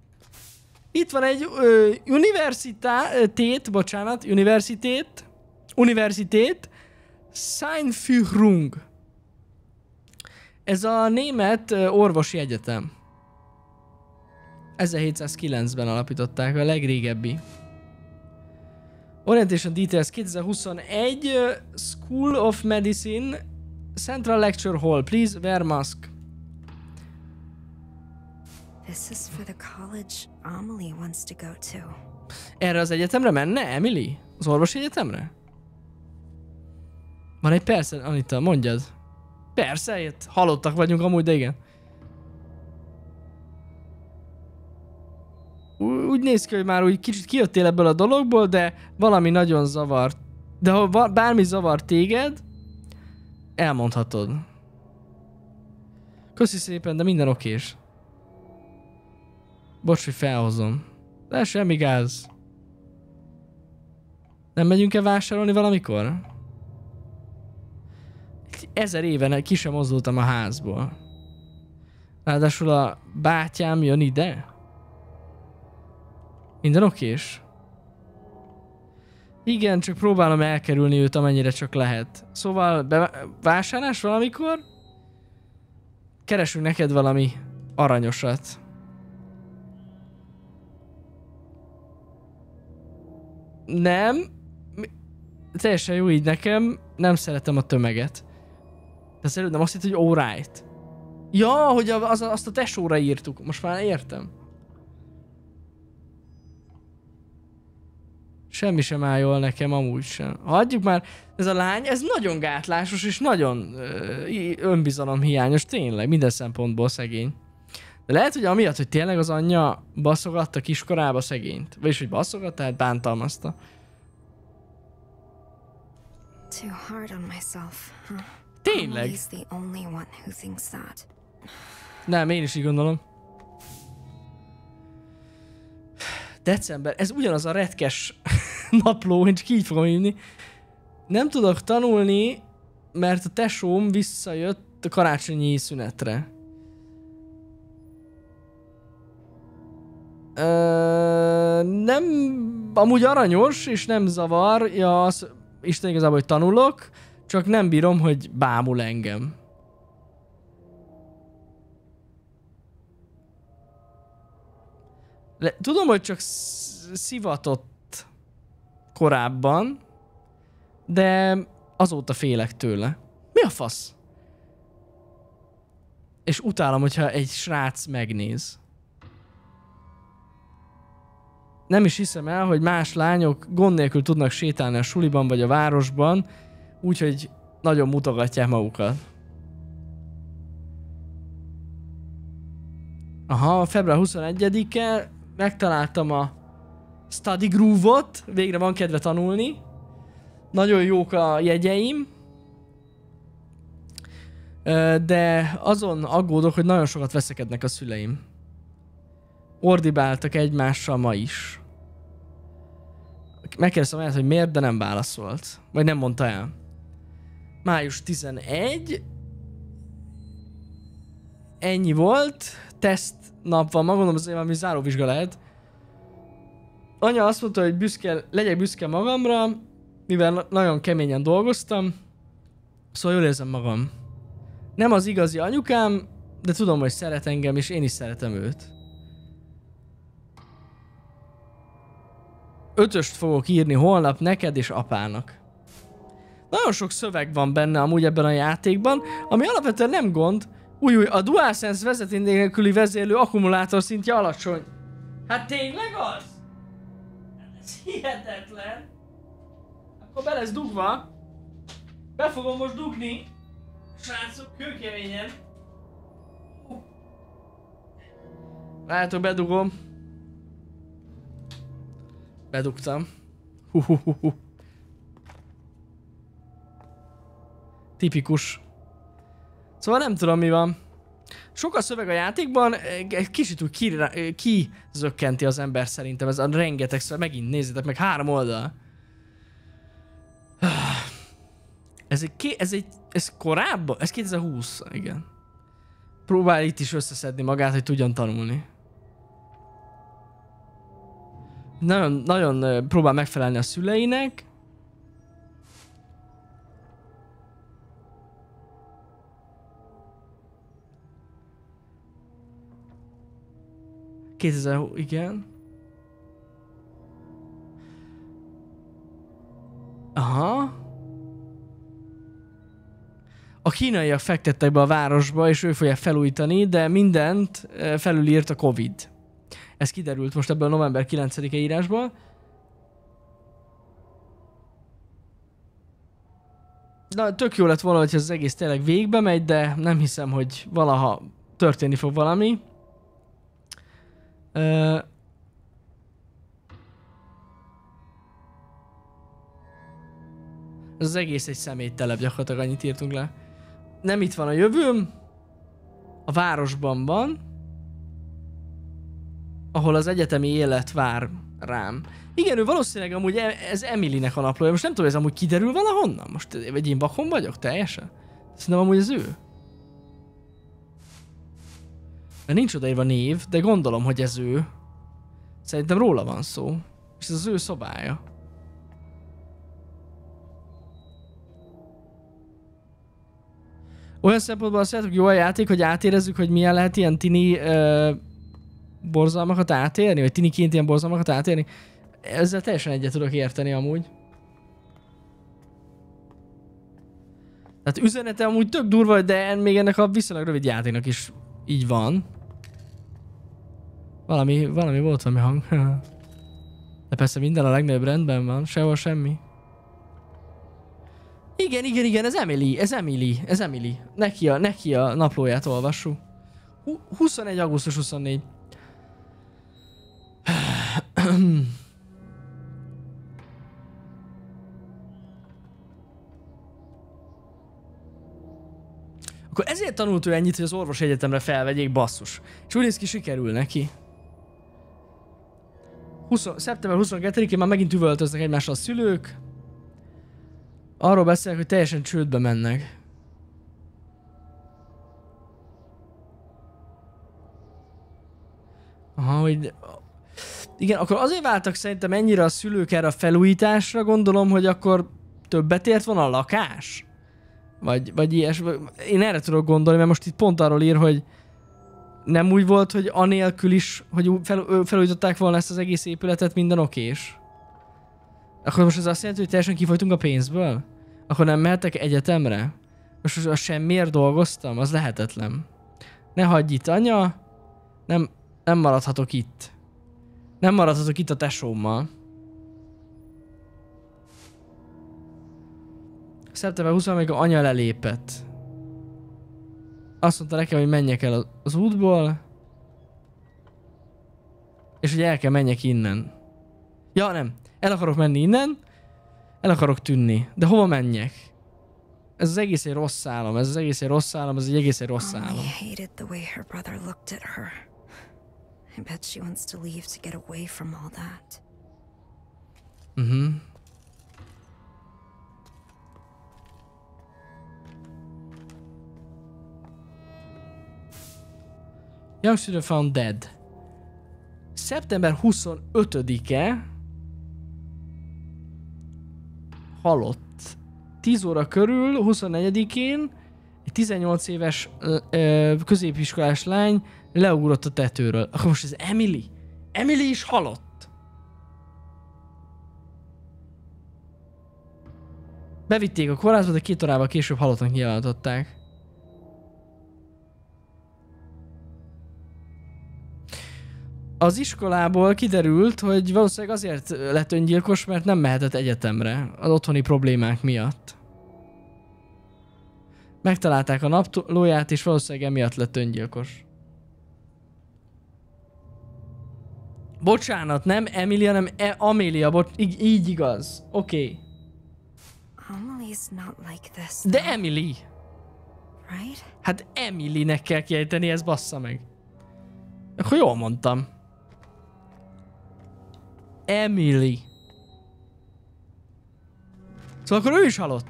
Itt van egy ö, universitét, bocsánat, universitét, universitét, Seinführung. Ez a német ö, orvosi egyetem. 1709-ben alapították, a legrégebbi. Orientation Details 2021, School of Medicine, Central Lecture Hall. Please wear mask. This is for the college Amelie wants to go to. Erre az egyetemre menne, Emily? Az orvosi egyetemre? Van egy persze, Anita, mondjad. Persze, itt halottak vagyunk amúgy, de igen. Úgy néz ki, hogy már úgy kicsit kijöttél ebből a dologból, de valami nagyon zavart. De ha bármi zavar téged, elmondhatod. Köszi szépen, de minden okés. Bocs, hogy felhozom. De semmi gáz. Nem megyünk-e vásárolni valamikor? Ezer éve ki sem mozdultam a házból. Ráadásul a bátyám jön ide. Minden okés? Igen, csak próbálom elkerülni őt amennyire csak lehet. Szóval vásárlás valamikor? Keresünk neked valami aranyosat. Nem. Teljesen jó így nekem. Nem szeretem a tömeget. De nem azt hitt, hogy órájt. Ja, hogy az, azt a tesóra írtuk. Most már értem. Semmi sem áll jól nekem, amúgy sem. Hagyjuk már, ez a lány, ez nagyon gátlásos és nagyon ö, önbizalomhiányos, tényleg, minden szempontból szegény. De lehet, hogy amiatt, hogy tényleg az anyja baszogatta kiskorába szegényt. Vagyis, hogy baszogatta, tehát bántalmazta. Too hard on myself, huh? Tényleg? Nem, én is így gondolom. December, ez ugyanaz a retkes napló, én csak így fogom hívni. Nem tudok tanulni, mert a tesóm visszajött a karácsonyi szünetre. Ö, nem, amúgy aranyos, és nem zavar, ja, az, Isten igazából, hogy tanulok, csak nem bírom, hogy bámul engem. Le, tudom, hogy csak szivatott korábban, de azóta félek tőle. Mi a fasz? És utálom, hogyha egy srác megnéz. Nem is hiszem el, hogy más lányok gond nélkül tudnak sétálni a suliban vagy a városban, úgyhogy nagyon mutogatják magukat. Aha, február 21-e megtaláltam a Study Groove-ot, végre van kedve tanulni. Nagyon jók a jegyeim. De azon aggódok, hogy nagyon sokat veszekednek a szüleim. Ordibáltak egymással ma is. Megkérdeztem olyat, hogy miért, de nem válaszolt. Vagy nem mondta el. Május 11. Ennyi volt. Teszt nap van, ma gondolom azért valami záróvizsga lehet. Anya azt mondta, hogy büszke, legyek büszke magamra, mivel nagyon keményen dolgoztam. Szóval jól érzem magam. Nem az igazi anyukám, de tudom, hogy szeret engem, és én is szeretem őt. Ötöst fogok írni holnap neked és apának. Nagyon sok szöveg van benne amúgy ebben a játékban, ami alapvetően nem gond. Új, új, a DualSense vezeték nélküli vezérlő akkumulátor szintje alacsony. Hát tényleg az? Ez hihetetlen. Akkor be lesz dugva. Be fogom most dugni. Srácok, kőkeményen. Várjátok, bedugom. Bedugtam. Hu, hu, hu, hu. Tipikus. Szóval nem tudom mi van. Sok a szöveg a játékban, egy kicsit úgy kizökkenti ki az ember szerintem, ez a rengeteg szöveg, megint nézzétek meg, három oldal. Ez egy, ez egy, ez korábban? Ez 2020, igen. Próbál itt is összeszedni magát, hogy tudjon tanulni. Nagyon, nagyon próbál megfelelni a szüleinek. Kétezer, igen. Aha. A kínaiak fektettek be a városba, és ő fogja felújítani, de mindent felülírt a Covid. Ez kiderült most ebből a november 9-e írásból. Na, tök jó lett volna, hogy ez az egész tényleg végbe megy, de nem hiszem, hogy valaha történni fog valami. Ez az egész egy szeméttelep, gyakorlatilag annyit írtunk le. Nem itt van a jövőm, a városban van, ahol az egyetemi élet vár rám. Igen, ő valószínűleg amúgy e- ez Emilynek a naplója. Most nem tudom, ez amúgy kiderül valahonnan? Most vagy én vakon vagyok teljesen? Szerintem amúgy ez ő. Mert nincs odaírva név, de gondolom, hogy ez ő. Szerintem róla van szó. És ez az ő szobája. Olyan szempontból azt jó a játék, hogy átérezzük, hogy milyen lehet ilyen tini uh, borzalmakat átélni, vagy tiniként ilyen borzalmakat átélni. Ezzel teljesen egyet tudok érteni amúgy. Tehát üzenete amúgy tök durva, de még ennek a viszonylag rövid játéknak is így van. Valami, valami volt valami hang. De persze minden a legnagyobb rendben van, sehol semmi. Igen, igen, igen, ez Emily, ez Emily, ez Emily. Neki a, neki a naplóját olvassuk. 21. augusztus 24. Akkor ezért tanult ő ennyit, hogy az orvos egyetemre felvegyék basszus. És úgy néz ki, sikerül neki. 20, szeptember 22-én már megint üvöltöznek egymással a szülők. Arról beszélnek, hogy teljesen csődbe mennek. Aha, hogy... Igen, akkor azért váltak szerintem ennyire a szülők erre a felújításra, gondolom, hogy akkor többet ért van a lakás? Vagy, vagy ilyes, én erre tudok gondolni, mert most itt pont arról ír, hogy nem úgy volt, hogy anélkül is, hogy fel, felújították volna ezt az egész épületet, minden okés? Akkor most ez azt jelenti, hogy teljesen kifolytunk a pénzből? Akkor nem mehetek egyetemre? Most a semmiért dolgoztam? Az lehetetlen. Ne hagyj itt, anya! Nem, nem maradhatok itt. Nem maradhatok itt a tesómmal. Szeptember 20 amikor anya lelépett. Azt mondta nekem, hogy menjek el az útból. És hogy el kell menjek innen. Ja, nem. El akarok menni innen. El akarok tűnni. De hova menjek? Ez az egész egy rossz álom. Ez az egész egy rossz álom. Ez egy egész egy rossz álom. I bet she wants to leave to get away from all that. Mhm. Mm Young student found dead. Szeptember 25-e halott. 10 óra körül, 24-én egy 18 éves ö, középiskolás lány leugrott a tetőről. Akkor most ez Emily? Emily is halott. Bevitték a kórházba, de két órával később halottnak nyilvánították. Az iskolából kiderült, hogy valószínűleg azért lett öngyilkos, mert nem mehetett egyetemre az otthoni problémák miatt. Megtalálták a naplóját, és valószínűleg emiatt lett öngyilkos. Bocsánat, nem Emilia, hanem e Amelia, bocs, így, így igaz. Oké. Okay. De Emily. right? Hát Emilynek kell kiejteni, ez bassza meg. Akkor jól mondtam. Emily. Szóval akkor ő is halott.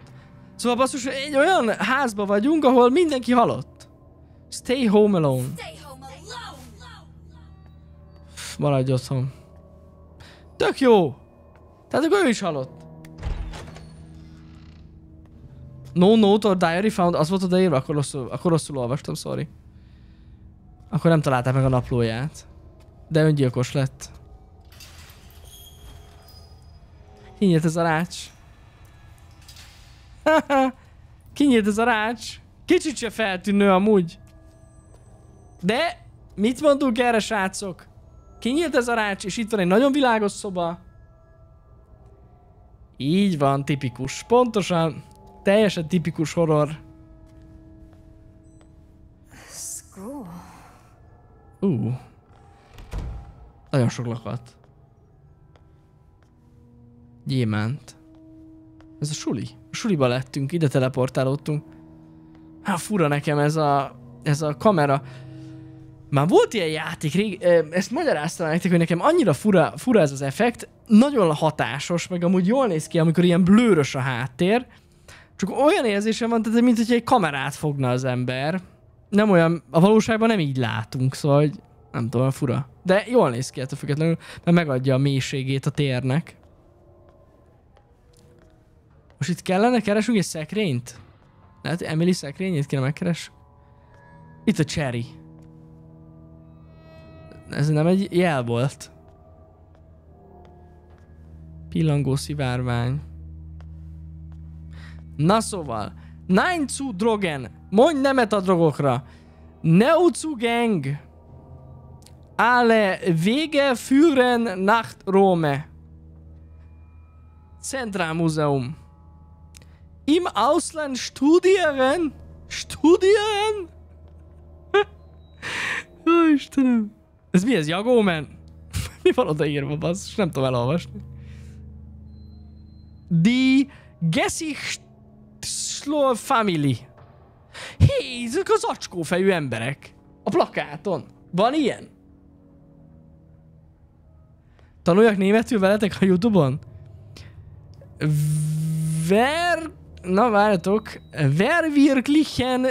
Szóval basszus, egy olyan házba vagyunk, ahol mindenki halott. Stay home alone. Pff, Maradj otthon. Tök jó. Tehát akkor ő is halott. No note or diary found, az volt odaírva, akkor rosszul, akkor rosszul olvastam, sorry. Akkor nem találták meg a naplóját. De öngyilkos lett. Kinyílt ez a rács. Kinyílt ez a rács. Kicsit se feltűnő amúgy. De mit mondunk erre, srácok? Kinyílt ez a rács, és itt van egy nagyon világos szoba. Így van, tipikus. Pontosan. Teljesen tipikus horror. Ú. Nagyon sok lakat. Gyémánt. Ez a suli. A suliba lettünk, ide teleportálódtunk. Hát fura nekem ez a, ez a kamera. Már volt ilyen játék, rég, ezt magyaráztam nektek, hogy nekem annyira fura, fura ez az effekt, nagyon hatásos, meg amúgy jól néz ki, amikor ilyen blőrös a háttér, csak olyan érzésem van, tehát mint hogy egy kamerát fogna az ember. Nem olyan, a valóságban nem így látunk, szóval nem tudom, fura. De jól néz ki ettől függetlenül, mert megadja a mélységét a térnek. Most itt kellene keresünk egy szekrényt? Lehet, Emily szekrényét kéne megkeres? Itt a cherry. Ez nem egy jel volt. Pillangó szivárvány. Na szóval, Nein zu Drogen. Mondj nemet a drogokra. Neu zu Gang. Alle Wege führen nach Rome. Zentralmuseum. Im Ausland studieren. Studieren? Ó, Istenem. Ez mi ez, Jagó, man? mi van odaírva, bassz? Nem tudom elolvasni. Die Gesichtslor Family. Hé, ezek az acskófejű emberek. A plakáton. Van ilyen? Tanuljak németül veletek a Youtube-on? Ver... Na várjatok. Wer wirklichen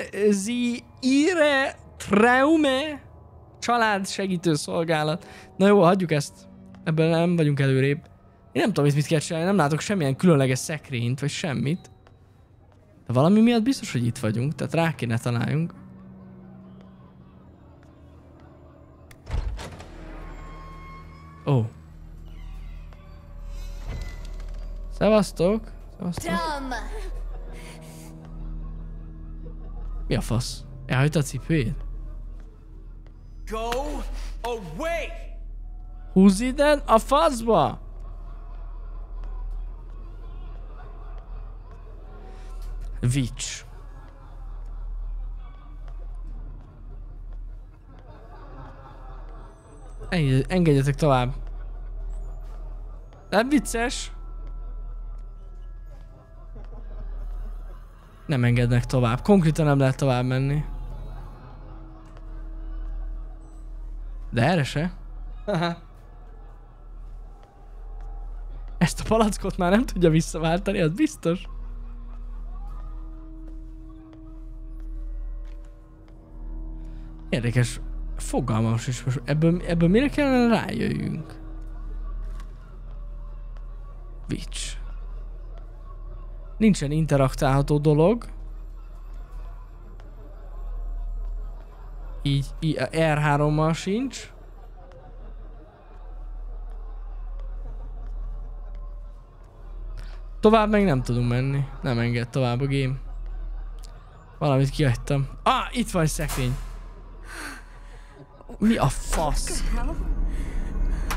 sie ihre Traume család segítő szolgálat. Na jó, hagyjuk ezt. Ebben nem vagyunk előrébb. Én nem tudom, itt mit kell csinálni, nem látok semmilyen különleges szekrényt, vagy semmit. De valami miatt biztos, hogy itt vagyunk, tehát rá kéne találjunk. Ó. Oh. Szevasztok! Szevasztok! Mi a fasz? Elhagyta a cipőjét? Go away! Húzz ide a faszba! Witch. Engedjetek tovább. Nem vicces? Nem engednek tovább. Konkrétan nem lehet tovább menni. De erre se. Ezt a palackot már nem tudja visszaváltani, az biztos. Érdekes. Fogalmam is most ebből, ebből mire kellene rájöjjünk? Witch. Nincsen interaktálható dolog. Így, így R3-mal sincs. Tovább meg nem tudunk menni. Nem enged tovább a game. Valamit kihagytam. Ah, itt van egy szekrény. Mi a fasz?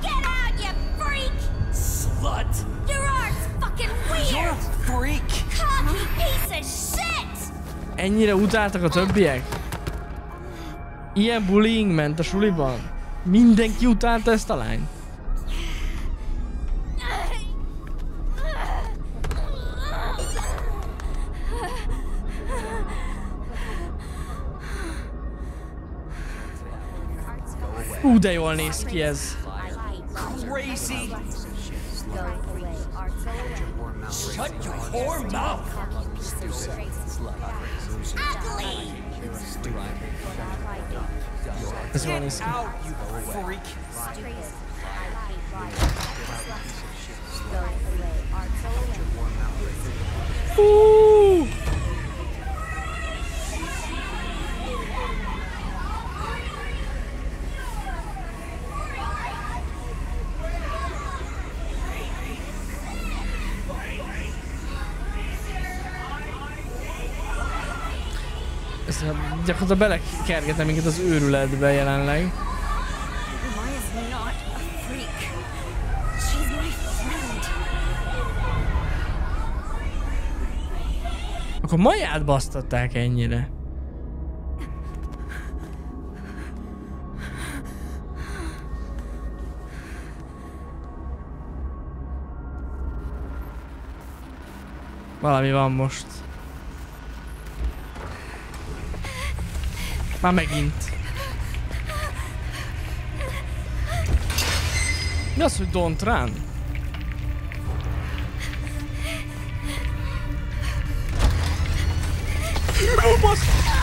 Get out, you freak! Slut! Gerard's fucking You're weird! a freak! Cocky piece of shit! Ennyire utáltak a többiek? Ilyen bullying ment a suliban? Mindenki utálta ezt a lányt? Hú, de jól néz ki ez. Crazy! Shut your whore mouth! Ugly! Ez jól néz ki. Out, you freak! Hú! Gyakorlatilag belekergetem minket az őrületbe jelenleg. Akkor Maját basztatták ennyire. Valami van most. Már megint. Mi az, hogy don't run?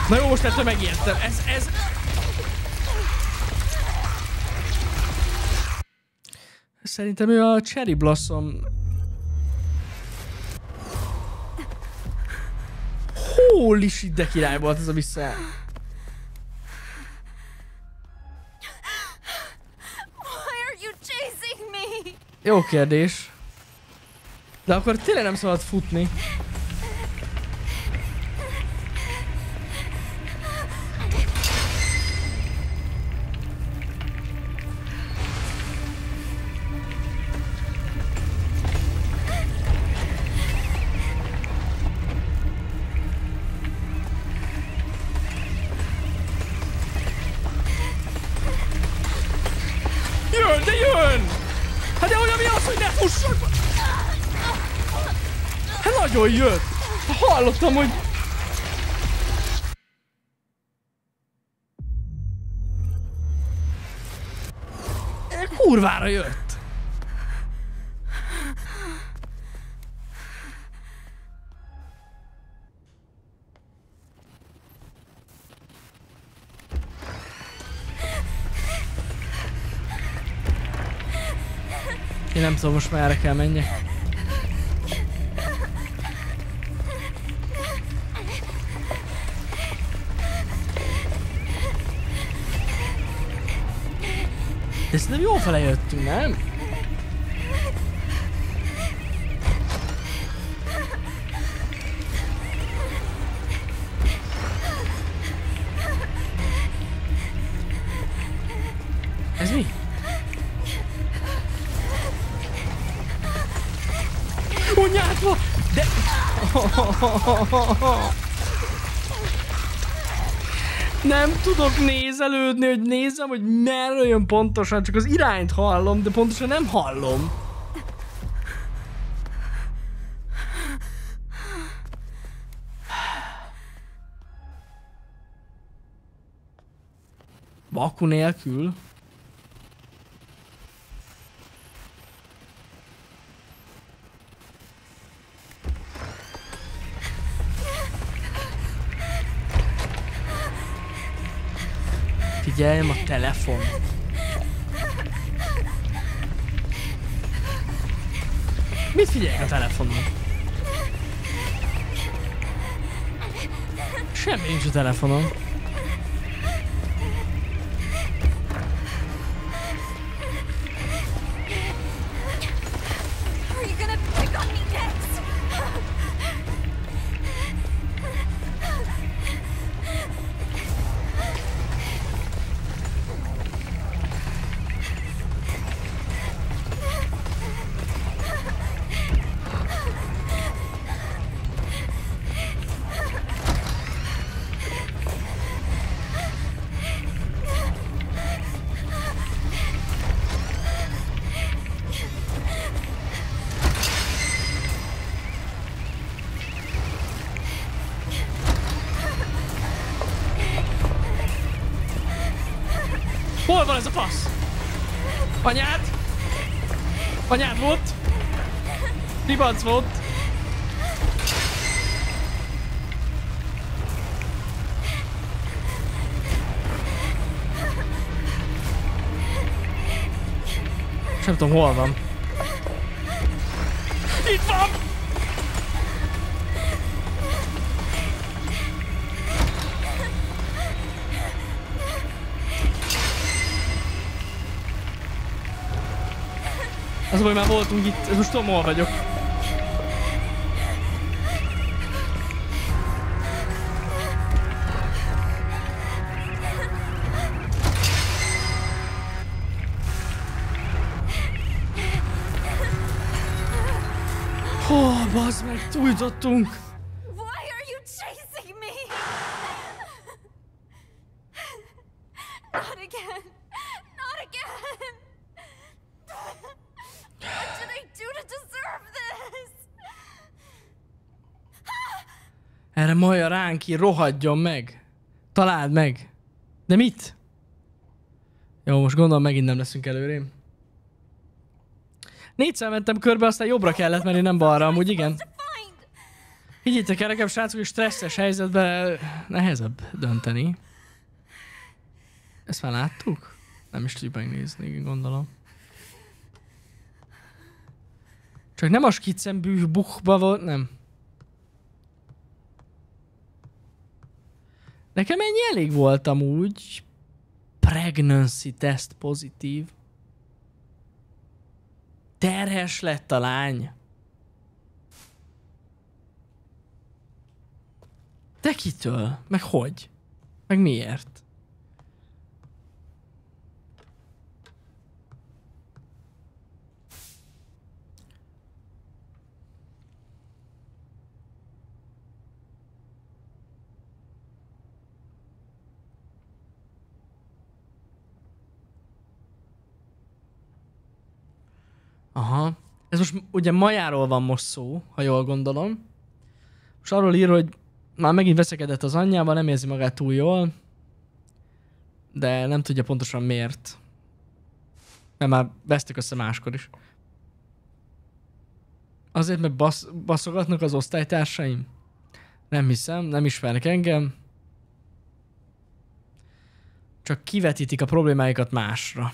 Na jó, most ettől megijedtem. Ez, ez... Szerintem ő a Cherry Blossom... Holy shit, de király volt ez a vissza. Jó kérdés. De akkor tényleg nem szabad futni. Hát nagyon jött! Hallottam, hogy... Kurvára jött! Tudom most már erre kell menjek. De szerintem jó fele jöttünk, nem? Nem tudok nézelődni, hogy nézem, hogy merre jön pontosan, csak az irányt hallom, de pontosan nem hallom. Vaku nélkül. figyeljem a telefon. Mit figyeljek a telefonon? Semmi nincs a telefonon. Tudom, hol van. Itt van! Az baj, már voltunk itt, most tudom, hol vagyok. Túljutottunk. Why are you chasing me? Not again. Not again. What did I do to deserve this? Erre Maja ránk rohadjon meg. Találd meg. De mit? Jó, most gondolom megint nem leszünk előrém. Négyszer mentem körbe, aztán jobbra kellett menni, nem balra, amúgy igen. Higgyétek el, nekem srácok, hogy stresszes helyzetben nehezebb dönteni. Ezt már láttuk? Nem is tudjuk megnézni, gondolom. Csak nem a skiccenbű buchba volt, nem. Nekem ennyi elég volt amúgy. Pregnancy test pozitív. Terhes lett a lány. De kitől? Meg hogy? Meg miért? Aha. Ez most ugye majáról van most szó, ha jól gondolom. Most arról ír, hogy már megint veszekedett az anyjával, nem érzi magát túl jól, de nem tudja pontosan miért. Mert már vesztek össze máskor is. Azért, mert basz, baszogatnak az osztálytársaim? Nem hiszem, nem ismernek engem. Csak kivetítik a problémáikat másra.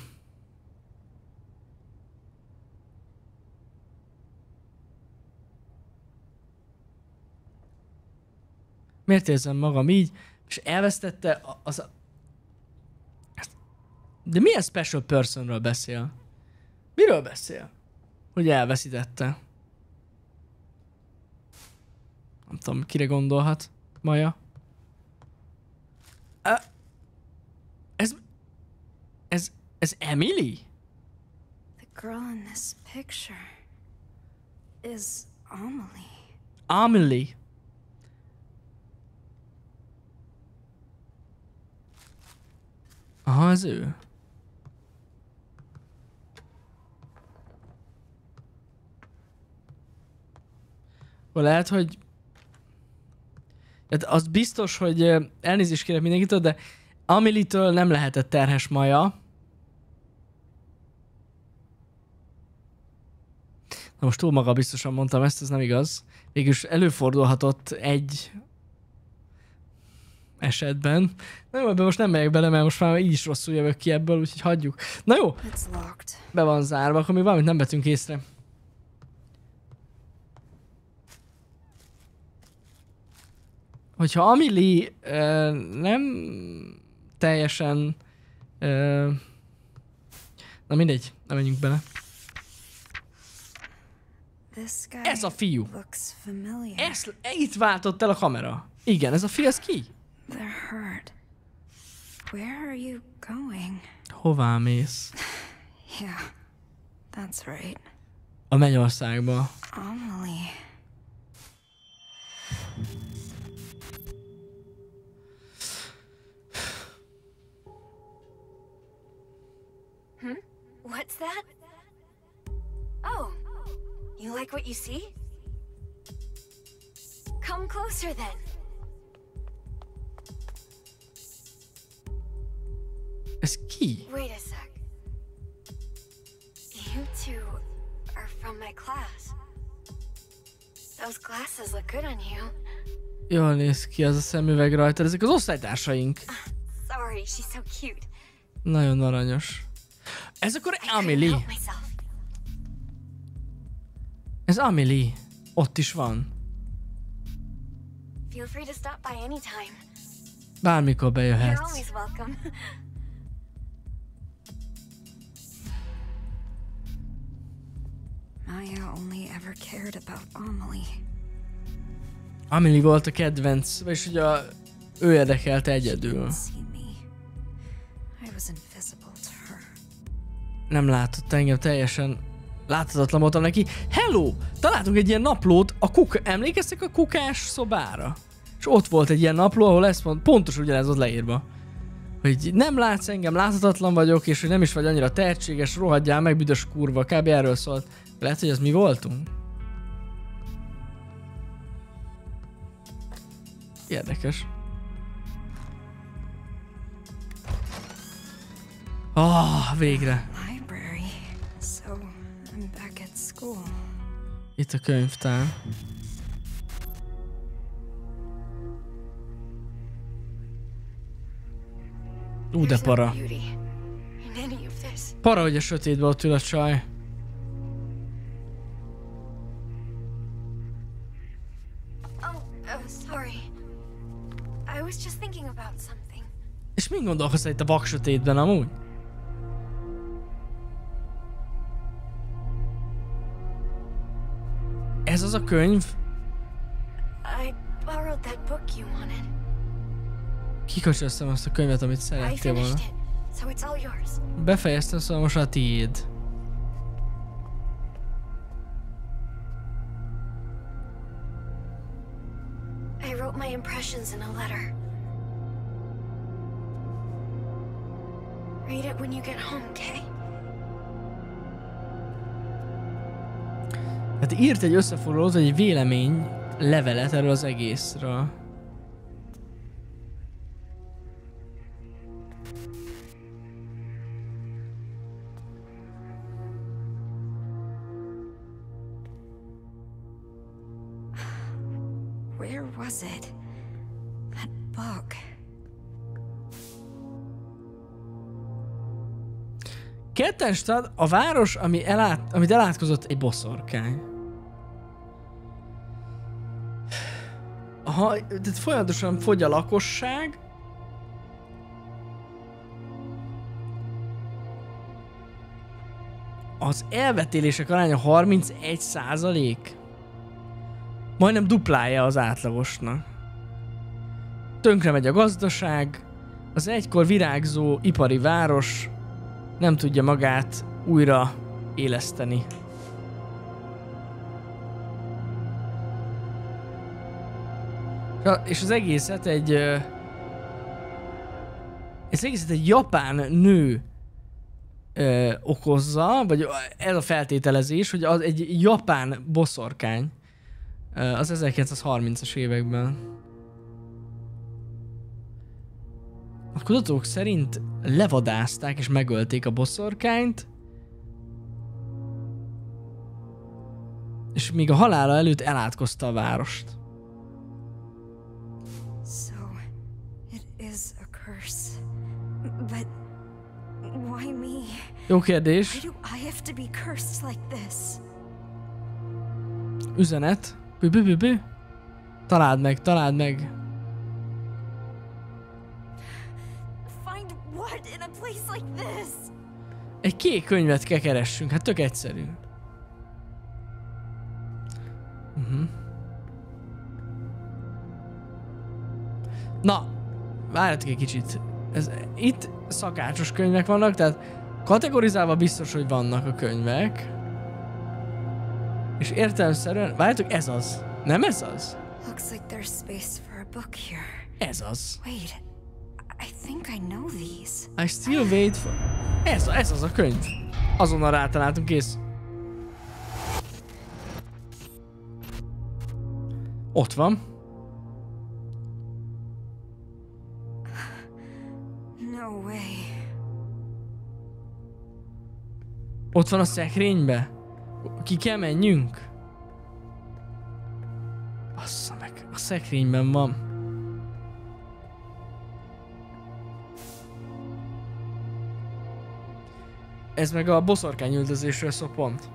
Miért érzem magam így? És elvesztette az. De milyen special personről beszél? Miről beszél? Hogy elveszítette? Nem tudom, kire gondolhat Maja. Ez... Ez... Ez Emily? The girl in this picture is Amelie. Amelie. Aha, ez ő. Lehet, hogy... Hát az biztos, hogy elnézést kérek mindenkitől, de Amelie-től nem lehetett terhes maja. Na most túl maga biztosan mondtam ezt, ez nem igaz. Végülis előfordulhatott egy esetben. Jó, ebben most nem megyek bele, mert most már így is rosszul jövök ki ebből, úgyhogy hagyjuk. Na jó, be van zárva, akkor még valamit nem vetünk észre. hogyha Amelie ö, nem teljesen ö, na mindegy, nem menjünk bele. Ez a fiú. Ez, itt váltott el a kamera. Igen, ez a fiú, ez ki? They're hurt. Where are you going? Hová mész? Yeah, that's right. A mennyországba. Amelie. Hmm? What's that? Oh, you like what you see? Come closer then. Ez ki? Wait a sec. You two are from my class. Those glasses look good on you. Jól néz ki az a szemüveg rajta. Ezek az osztálytársaink. Sorry, she's so cute. Nagyon aranyos. Ez akkor Amelie. Ez Amelie. Ott is van. Feel free to stop by anytime. Bármikor You're bejöhetsz. always welcome. Maya only ever cared about Amelie. Amelie volt a kedvenc, vagyis ugye a, ő érdekelte egyedül. Nem látott engem teljesen láthatatlan voltam neki. Hello! Találtunk egy ilyen naplót a kuka... Emlékeztek a kukás szobára? És ott volt egy ilyen napló, ahol ez pont, pontos ugyanez ott leírva. Hogy nem látsz engem, láthatatlan vagyok, és hogy nem is vagy annyira tehetséges, rohadjál meg, büdös kurva, kb. erről szólt. Lehet, hogy az mi voltunk? Érdekes. Ah, végre. At school. Itt a könyvtár. Ú, de para. Para, hogy a sötétben ott ül a csaj. Oh, something. És mi gondolkozz itt a vak sötétben amúgy? Ez az a könyv? I borrowed that book you wanted. Kikacsöztem azt a könyvet, amit szerettél volna. Befejeztem, szóval most a tiéd. I wrote my impressions in a letter. Read it when you get home, okay? Hát írt egy összefoglalót, egy vélemény levelet erről az egészről. It? That book. Kettenstad a város, ami elát, amit elátkozott egy boszorkány. Aha, tehát folyamatosan fogy a lakosság. Az elvetélések aránya 31 százalék. Majdnem duplája az átlagosnak. Tönkre megy a gazdaság, az egykor virágzó ipari város nem tudja magát újra éleszteni. És az egészet egy... Ez egészet egy japán nő ö, okozza, vagy ez a feltételezés, hogy az egy japán boszorkány az 1930-as években. A kutatók szerint levadázták és megölték a boszorkányt, és még a halála előtt elátkozta a várost. So, it is a curse. But why me? Jó kérdés. Üzenet. Bű, bű, bű, bű. Találd meg, találd meg. Egy kék könyvet kell keressünk, hát tök egyszerű. Uh -huh. Na, várjatok egy kicsit. Ez, itt szakácsos könyvek vannak, tehát kategorizálva biztos, hogy vannak a könyvek. És értelemszerűen, várjatok, ez az. Nem ez az? Looks like there's space for a book here. Ez az. Wait, I think I know these. I still wait for... Ez, ez az a könyv. Azonnal rátaláltunk, kész. Ott van. No way. Ott van a szekrénybe. Ki kell menjünk. Bassza meg, a szekrényben van. Ez meg a boszorkány üldözésről szól pont.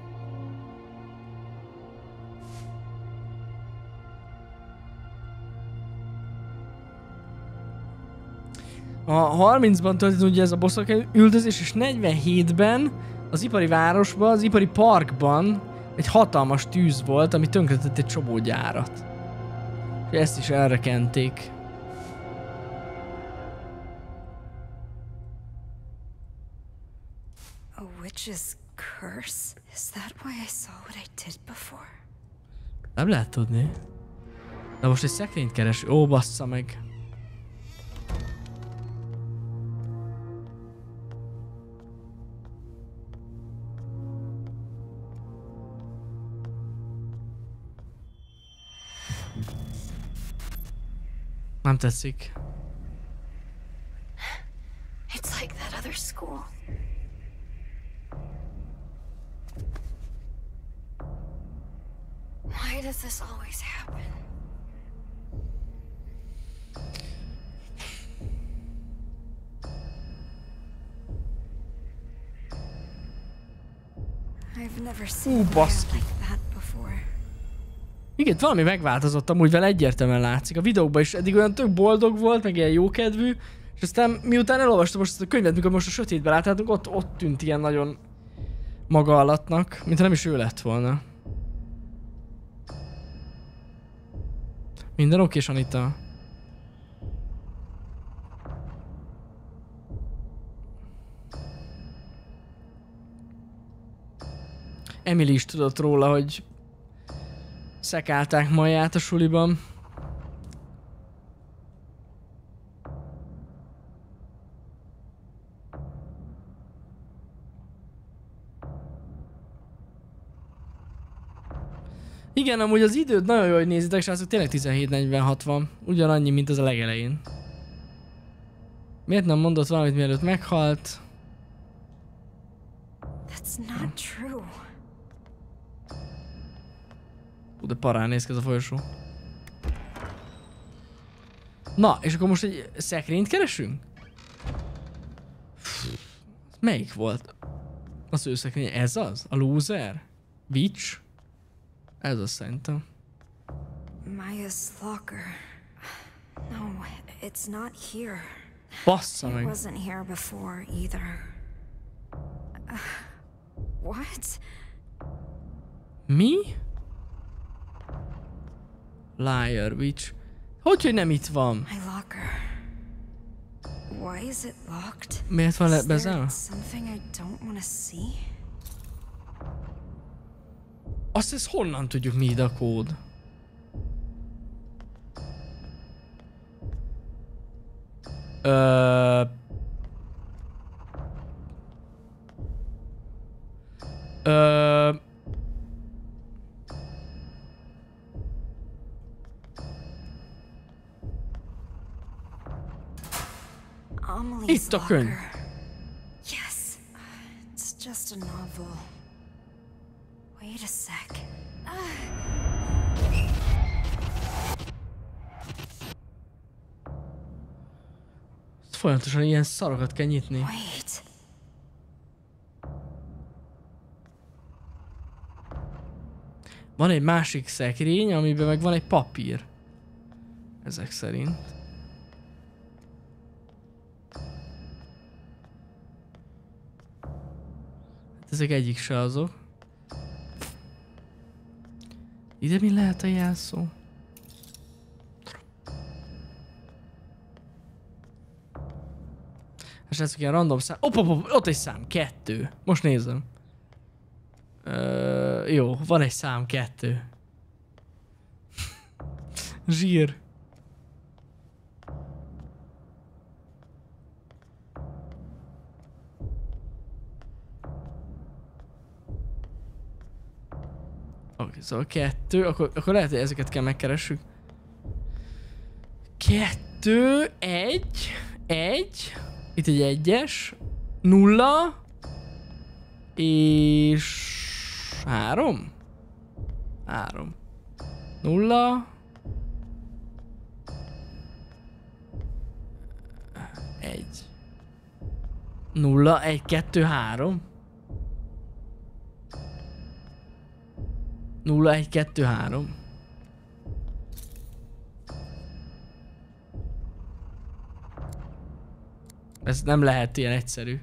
A 30-ban történt ugye ez a boszorkány üldözés, és 47-ben az ipari városban, az ipari parkban egy hatalmas tűz volt, ami tönkretett egy csomó gyárat. És ezt is elrekenték. A witch's curse? Is that why I saw what I did before? Nem lehet tudni. De most egy szekrényt keres. Ó, bassza meg. Tetszik. It's like that other school. Why does this always happen? I've never seen hair Igen, valami megváltozott amúgy vele egyértelműen látszik. A videókban is eddig olyan tök boldog volt, meg ilyen jókedvű, és aztán miután elolvastam most ezt a könyvet, mikor most a sötétben átálltunk, ott, ott tűnt ilyen nagyon maga alattnak, mintha nem is ő lett volna. Minden oké, Anita? Emily is tudott róla, hogy szekálták maját a suliban. Igen, amúgy az időt nagyon jó, hogy nézitek, srácok, tényleg 17.46 van. Ugyanannyi, mint az a legelején. Miért nem mondott valamit, mielőtt meghalt? That's not true. Ú, de parán néz ki ez a folyosó. Na, és akkor most egy szekrényt keresünk? Melyik volt? Az ő szekrény, ez az? A loser? Witch? Ez az szerintem. Maya's locker. No, it's not here. Bassza It meg. wasn't here before either. Uh, what? Mi? Liar, witch. Hogy, hogy nem itt van? My locker. Why is it locked? Miért van le bezárva? Azt ez honnan tudjuk mi ide a kód? Ö... Ö... Itt a könyv. Yes, it's just a novel. Wait a sec. Folyamatosan ilyen szarokat kell nyitni. Wait. Van egy másik szekrény, amiben meg van egy papír. Ezek szerint. Ezek egyik se azok. Ide mi lehet a jelszó? És ez ilyen random szám. Op, op, ott egy szám, kettő. Most nézem. Ö, jó, van egy szám, kettő. Zsír. Oké, szóval kettő, akkor, akkor lehet, hogy ezeket kell megkeressük. Kettő, egy, egy, itt egy egyes, nulla, és három? Három. Nulla. Egy. Nulla, egy, kettő, három. Nulla, egy, kettő, három. Ez nem lehet ilyen egyszerű.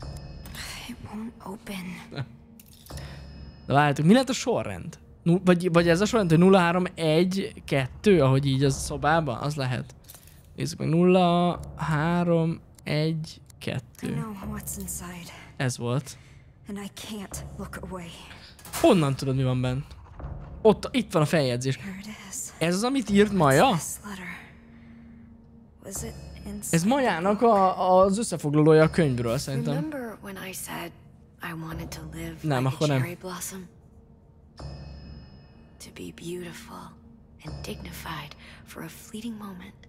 De várjátok, mi lehet a sorrend? Nu- vagy, vagy ez a sorrend, hogy 0, 3, 1, 2, ahogy így az szobában? Az lehet. Nézzük meg. 0, 3, 1, I 2. know what's inside, Ez volt. Honnan tudod, mi van benne? Ott, itt van a feljegyzés. Ez az, amit írt Maja? Ez Majának a, az összefoglalója a könyvről szerintem. Nem, akkor nem. To be beautiful and dignified for a fleeting moment.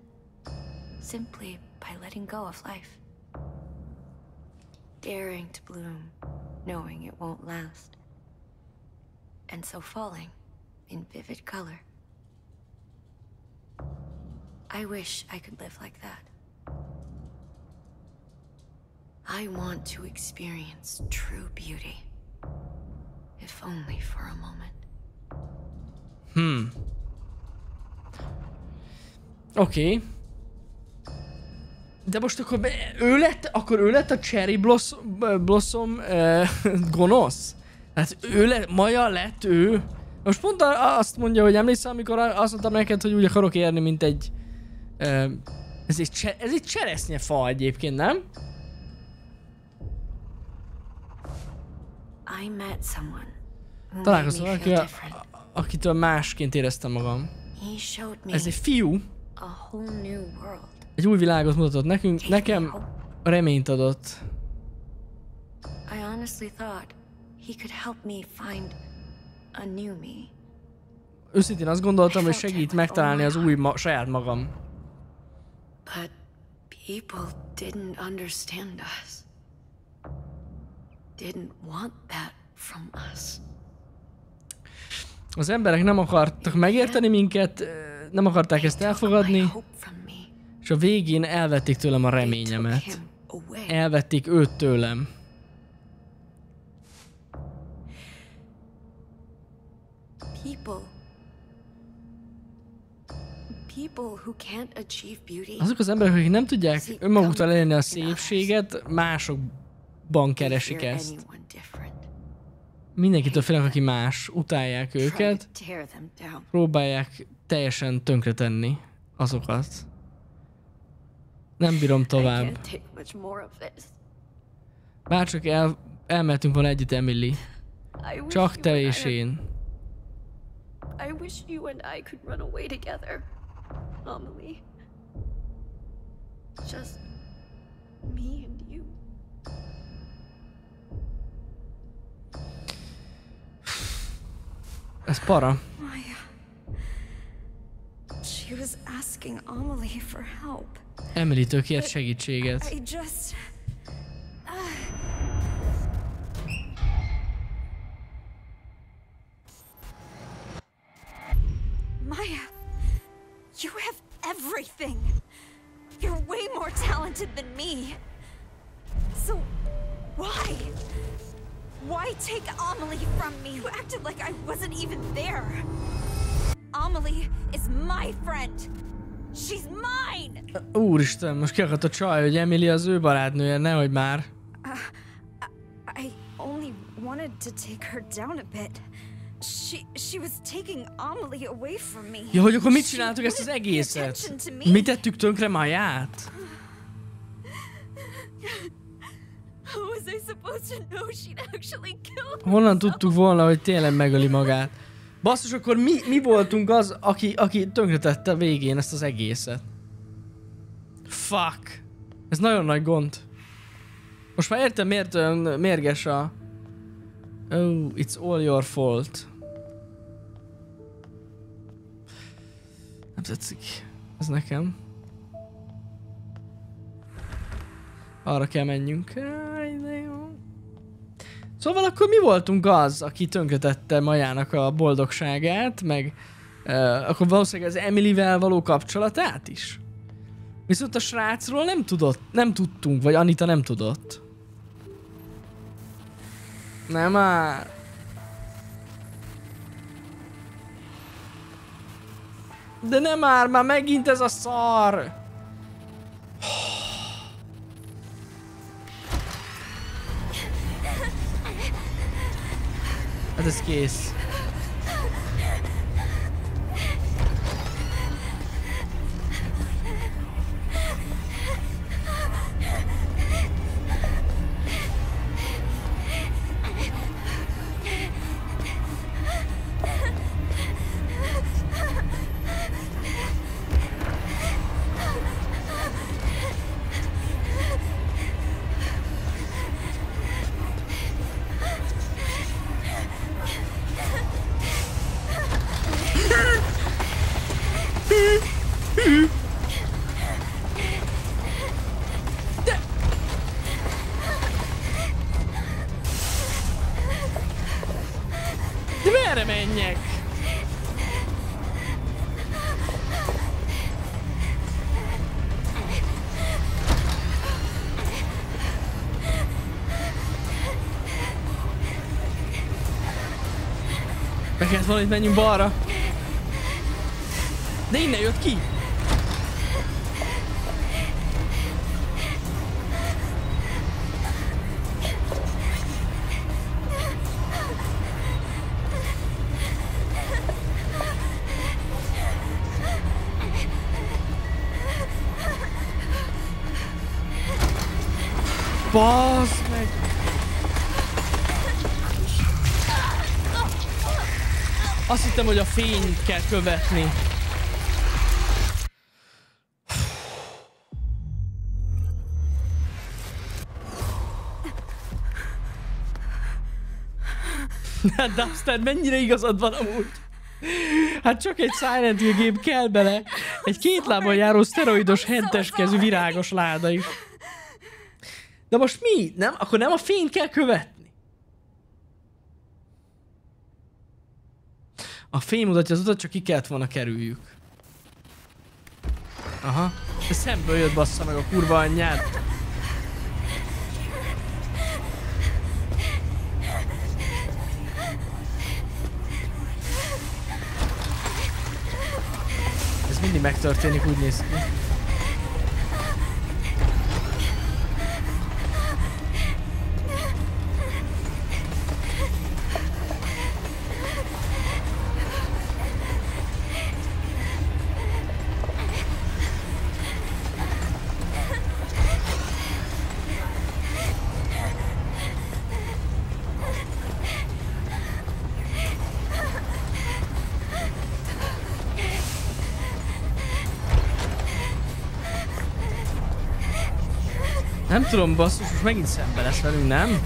Simply by letting go of life. Daring to bloom, knowing it won't last. And so falling in vivid color. I wish I could live like that. I want to experience true beauty. If only for a moment. Oké. Okay. De most akkor ő lett, akkor ő lett a Cherry Blossom, Blossom uh, gonosz? Hát ő lett, Maja lett ő. Most pont azt mondja, hogy emlékszel, amikor azt mondtam neked, hogy úgy akarok érni, mint egy... Uh, ez egy, cse, ez egy cseresznye fa egyébként, nem? Találkoztam valakivel, akitől másként éreztem magam. Ez egy fiú, egy új világot mutatott nekünk, nekem reményt adott. I honestly thought he could help me find. Őszintén azt gondoltam, hogy segít megtalálni az új ma- saját magam. But people didn't understand us. Didn't want that from us. Az emberek nem akartak megérteni minket, nem akarták ezt elfogadni, és a végén elvették tőlem a reményemet. Elvették őt tőlem. Azok az emberek, akik nem tudják önmaguktól elérni a szépséget, másokban keresik ezt. Mindenkitől félnek, aki más. Utálják őket, próbálják teljesen tönkretenni azokat. Nem bírom tovább. Bárcsak el, elmehetünk volna együtt, Emily. Csak te és én. I wish you and I could run away together, Amelie. Just me and you. Para. Maya. She was asking Amelie for help. Emily-től kért segítséget. I just. Uh, Maya, you have everything. You're way more talented than me. So, why? Why take Amelie from me? You acted like I wasn't even there. Amelie is my friend. She's mine. Uh, úristen, most ki akart a csaj, hogy Emily az ő barátnője, nehogy már. Uh, I only wanted to take her down a bit. Ja, hogy akkor mit csináltuk ezt az egészet? attention to me. Mi tettük tönkre killed Honnan tudtuk volna, hogy tényleg megöli magát? Basszus, akkor mi, mi voltunk az, aki, aki tönkretette végén ezt az egészet? Fuck. Ez nagyon nagy gond. Most már értem, miért olyan mérges a... Oh, it's all your fault. Tetszik. Ez nekem. Arra kell menjünk. Áj, de jó. Szóval akkor mi voltunk az, aki tönkretette Majának a boldogságát, meg uh, akkor valószínűleg az Emilyvel való kapcsolatát is? Viszont a srácról nem tudott, nem tudtunk, vagy Anita nem tudott. Nem már. De nem már, már megint ez a szar. Hát ez kész. Be kellett valamit menjünk balra. De innen jött ki. Basz Azt hittem, hogy a fényt kell követni. Hát Dubster, mennyire igazad van amúgy? Hát csak egy Silent Hill game kell bele. Egy két lábon járó szteroidos hentes kezű virágos láda is. De most mi? Nem? Akkor nem a fényt kell követni? A fény mutatja az utat, csak ki kellett volna kerüljük. Aha. De szemből jött bassza meg a kurva anyját. Ez mindig megtörténik, úgy néz ki. Tudom, basszus, most megint szembe lesz velünk, nem?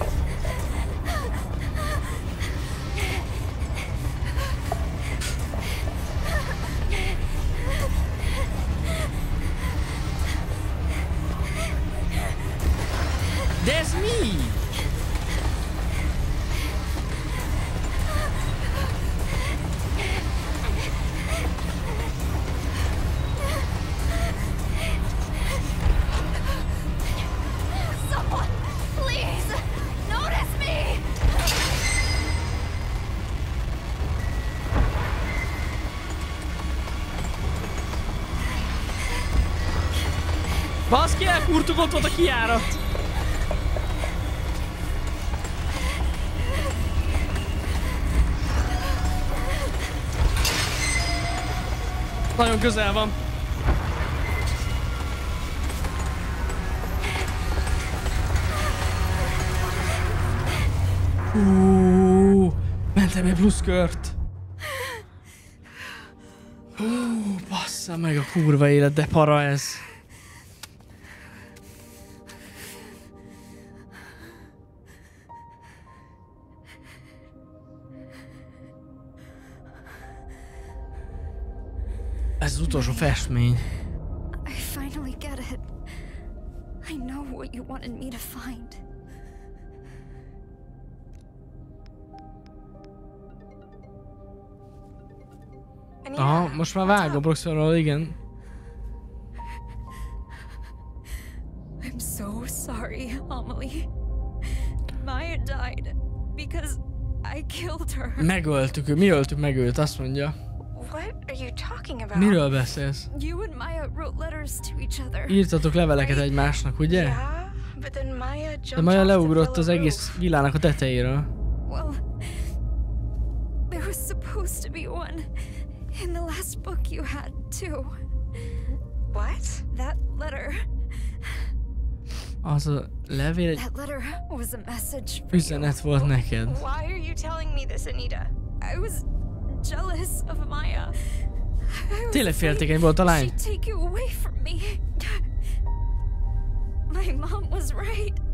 ott volt a kiárat. Nagyon közel van. Hú, mentem egy pluszkört. Hú, bassza meg a kurva élet, de para ez. Utolsó festmény. I finally get it. I know what you wanted me to find. Anita, Aha, most már what's vágom up? Broxonról, igen. I'm so sorry, Amelie. Maya died because I killed her. Megöltük mi öltük meg őt, azt mondja. What are you talking about? Miről beszélsz? You and Maya wrote letters to each other. Írtatok leveleket egymásnak, ugye? Yeah, but then Maya jumped De the leugrott az egész villának a tetejéről. Well, there was supposed to be one in the last book you had, too. What? That letter. Az a levél egy That letter was a message for you. üzenet volt neked. Why are you telling me this, Anita? I was jealous of Maya. I was Tényleg féltékeny volt a lány.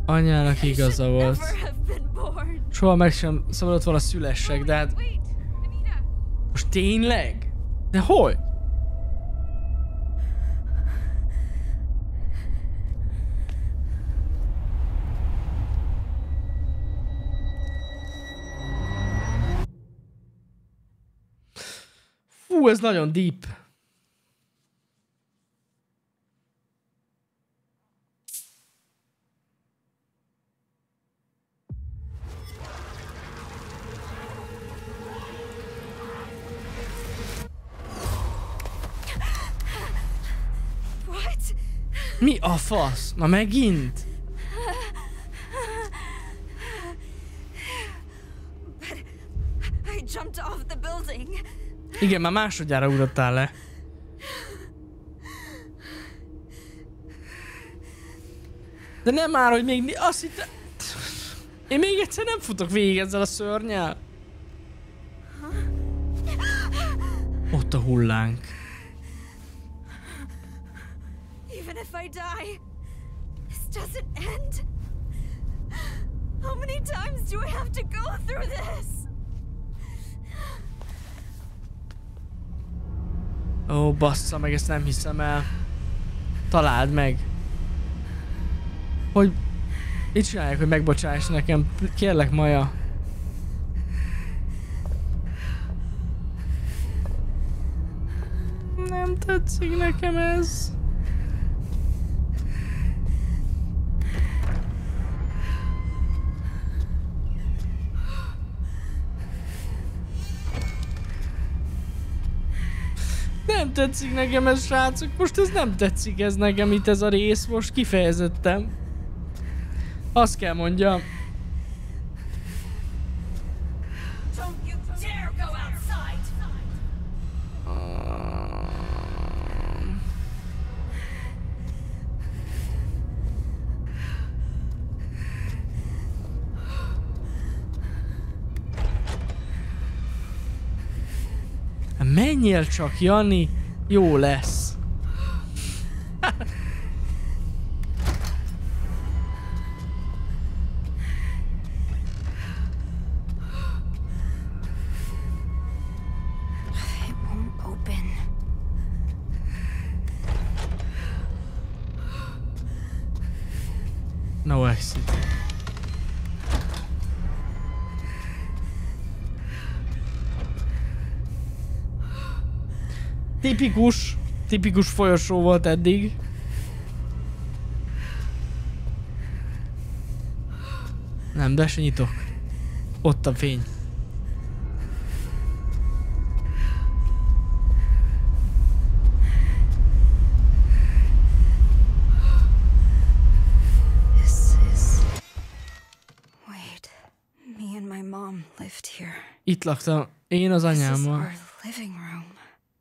Anyának igaza volt. Soha meg sem szabadott volna szülessek, de hát most tényleg? De hogy? Fú, ez nagyon deep. Mi a fasz? Na megint? I jumped off the building. Igen, már másodjára ugrottál le. De nem már, hogy még. Azt hitte... Én még egyszer nem futok végig ezzel a szörnyel. Ott a hullánk. Even if I die, this doesn't end. How many times do I have to go through this? Ó, bassza meg, ezt nem hiszem el. Találd meg. Hogy... Mit csinálják, hogy megbocsáss nekem? Kérlek, Maja. Nem tetszik nekem ez. Tetszik nekem ez, srácok. Most ez nem tetszik ez nekem itt ez a rész, most kifejezettem. Azt kell mondjam. Menjél csak, Jani, jó lesz. Tipikus, tipikus folyosó volt eddig. Nem, de se nyitok. Ott a fény. Itt laktam én az anyámmal.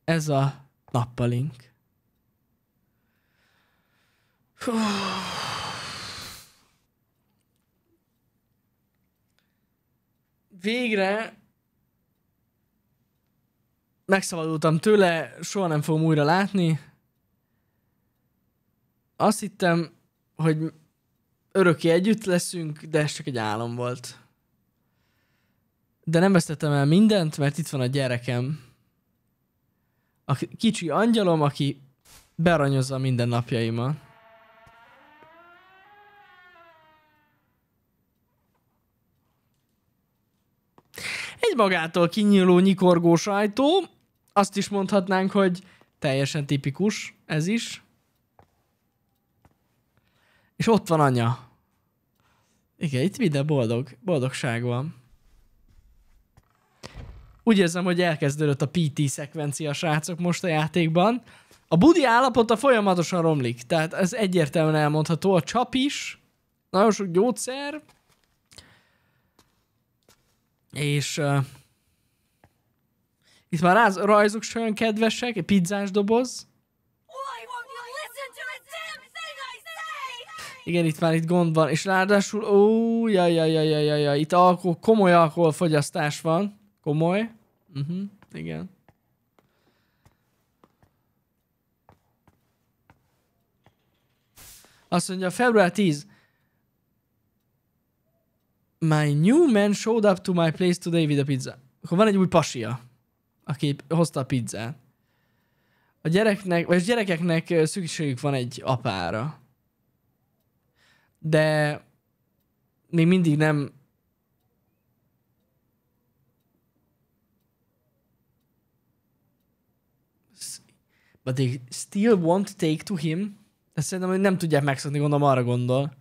Ez a Nappalink. Hú. Végre megszabadultam tőle, soha nem fogom újra látni. Azt hittem, hogy örökké együtt leszünk, de ez csak egy álom volt. De nem vesztettem el mindent, mert itt van a gyerekem. A kicsi angyalom, aki beranyozza minden napjaimat. Egy magától kinyíló nyikorgós ajtó, azt is mondhatnánk, hogy teljesen tipikus ez is. És ott van anya. Igen, itt minden boldog, boldogság van. Úgy érzem, hogy elkezdődött a PT szekvencia, srácok, most a játékban. A budi állapota folyamatosan romlik, tehát ez egyértelműen elmondható. A csap is, nagyon sok gyógyszer, és uh, itt már ráz, rajzok is olyan kedvesek, egy pizzás doboz. Igen, itt már itt gond van, és ráadásul, ó, jaj, jaj, jaj, jaj, jaj, itt alkohol, komoly alkoholfogyasztás van. Komoly. Uh-huh, igen. Azt mondja, február 10. My new man showed up to my place today with a pizza. Akkor van egy új pasia, aki hozta a pizzát. A gyereknek, vagy a gyerekeknek szükségük van egy apára. De még mindig nem But they still won't take to him. Ezt szerintem, hogy nem tudják megszokni, gondolom arra gondol.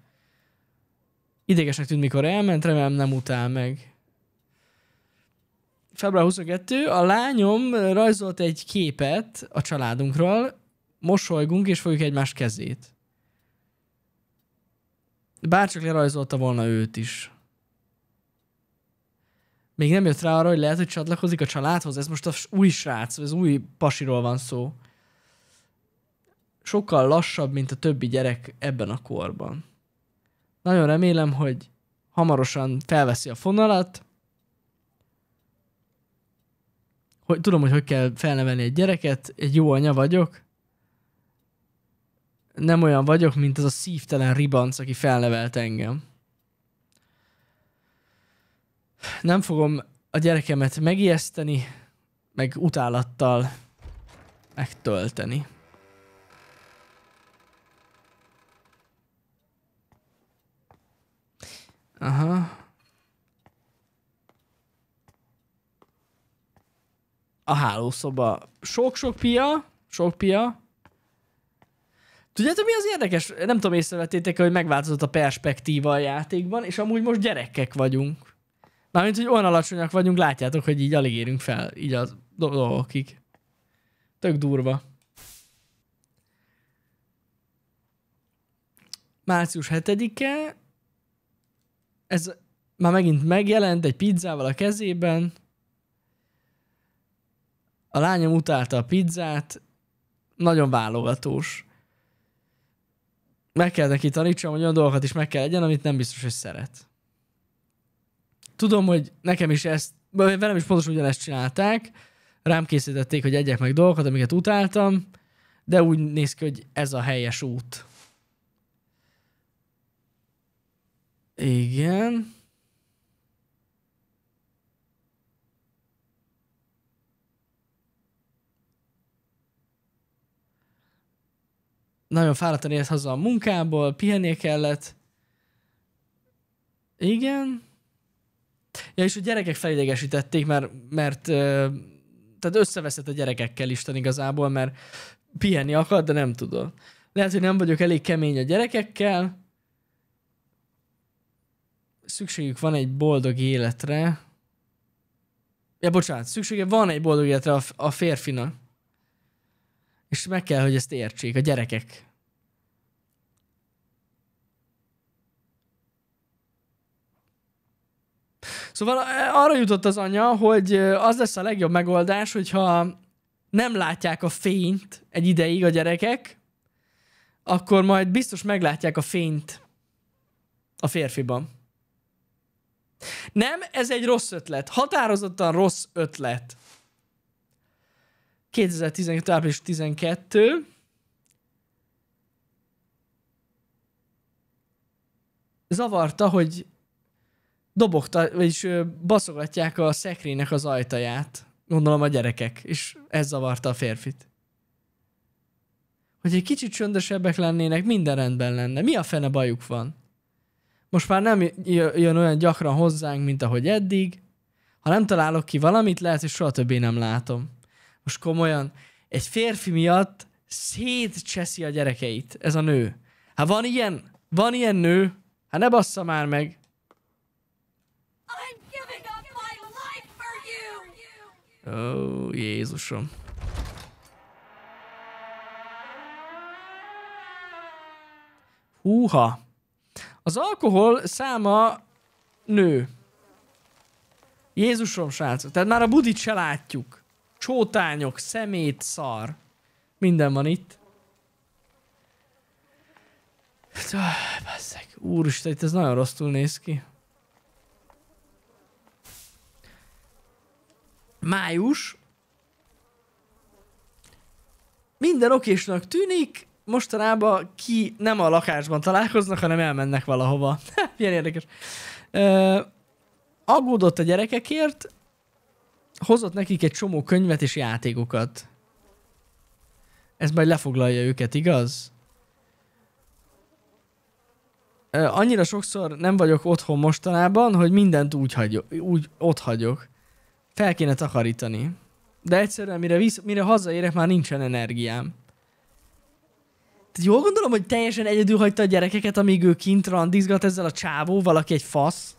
Idegesnek tűnt, mikor elment, remélem nem utál meg. Február 22, a lányom rajzolt egy képet a családunkról, mosolygunk és fogjuk egymás kezét. Bárcsak lerajzolta volna őt is. Még nem jött rá arra, hogy lehet, hogy csatlakozik a családhoz. Ez most az új srác, ez új pasiról van szó. Sokkal lassabb, mint a többi gyerek ebben a korban. Nagyon remélem, hogy hamarosan felveszi a fonalat, hogy tudom, hogy hogy kell felnevelni egy gyereket, egy jó anya vagyok, nem olyan vagyok, mint az a szívtelen ribanc, aki felnevelt engem. Nem fogom a gyerekemet megijeszteni, meg utálattal megtölteni. Aha. A hálószoba. Sok-sok pia, sok pia. Tudjátok, mi az érdekes? Nem tudom, észrevettétek, hogy megváltozott a perspektíva a játékban, és amúgy most gyerekek vagyunk. Mármint, hogy olyan alacsonyak vagyunk, látjátok, hogy így alig érünk fel, így a dolgokig. Tök durva. Március 7-e, ez már megint megjelent egy pizzával a kezében. A lányom utálta a pizzát, nagyon válogatós. Meg kell neki tanítsam, hogy olyan dolgokat is meg kell legyen, amit nem biztos, hogy szeret. Tudom, hogy nekem is ezt, velem is pontosan ugyanezt csinálták, rám készítették, hogy egyek meg dolgokat, amiket utáltam, de úgy néz ki, hogy ez a helyes út. Igen. Nagyon fáradtan ért haza a munkából, pihennie kellett. Igen. Ja, és a gyerekek felidegesítették, mert, mert tehát összeveszett a gyerekekkel Isten igazából, mert pihenni akar, de nem tudod. Lehet, hogy nem vagyok elég kemény a gyerekekkel, szükségük van egy boldog életre. Ja, bocsánat, szüksége van egy boldog életre a, a férfinak. És meg kell, hogy ezt értsék a gyerekek. Szóval arra jutott az anya, hogy az lesz a legjobb megoldás, hogyha nem látják a fényt egy ideig a gyerekek, akkor majd biztos meglátják a fényt a férfiban. Nem, ez egy rossz ötlet. Határozottan rossz ötlet. 2012. április 12. Zavarta, hogy dobogta, vagyis baszogatják a szekrénynek az ajtaját. Gondolom a gyerekek, és ez zavarta a férfit. Hogy egy kicsit csöndesebbek lennének, minden rendben lenne. Mi a fene bajuk van? Most már nem jön olyan gyakran hozzánk, mint ahogy eddig. Ha nem találok ki valamit, lehet, hogy soha többé nem látom. Most komolyan, egy férfi miatt szétcseszi a gyerekeit, ez a nő. Hát van ilyen, van ilyen nő, hát ne bassza már meg. Ó, Jézusom. Húha. Az alkohol száma nő. Jézusom, srácok. Tehát már a budit se látjuk. Csótányok, szemét, szar. Minden van itt. Ah, Basszeg. Úristen, itt ez nagyon rosszul néz ki. Május. Minden okésnak tűnik, mostanában ki nem a lakásban találkoznak, hanem elmennek valahova. Milyen érdekes. Ö, aggódott a gyerekekért, hozott nekik egy csomó könyvet és játékokat. Ez majd lefoglalja őket, igaz? Ö, annyira sokszor nem vagyok otthon mostanában, hogy mindent úgy, hagyok, úgy ott hagyok. Fel kéne takarítani. De egyszerűen mire, visz, mire hazaérek, már nincsen energiám. Tehát jól gondolom, hogy teljesen egyedül hagyta a gyerekeket, amíg ő kint randizgat ezzel a csávó, valaki egy fasz.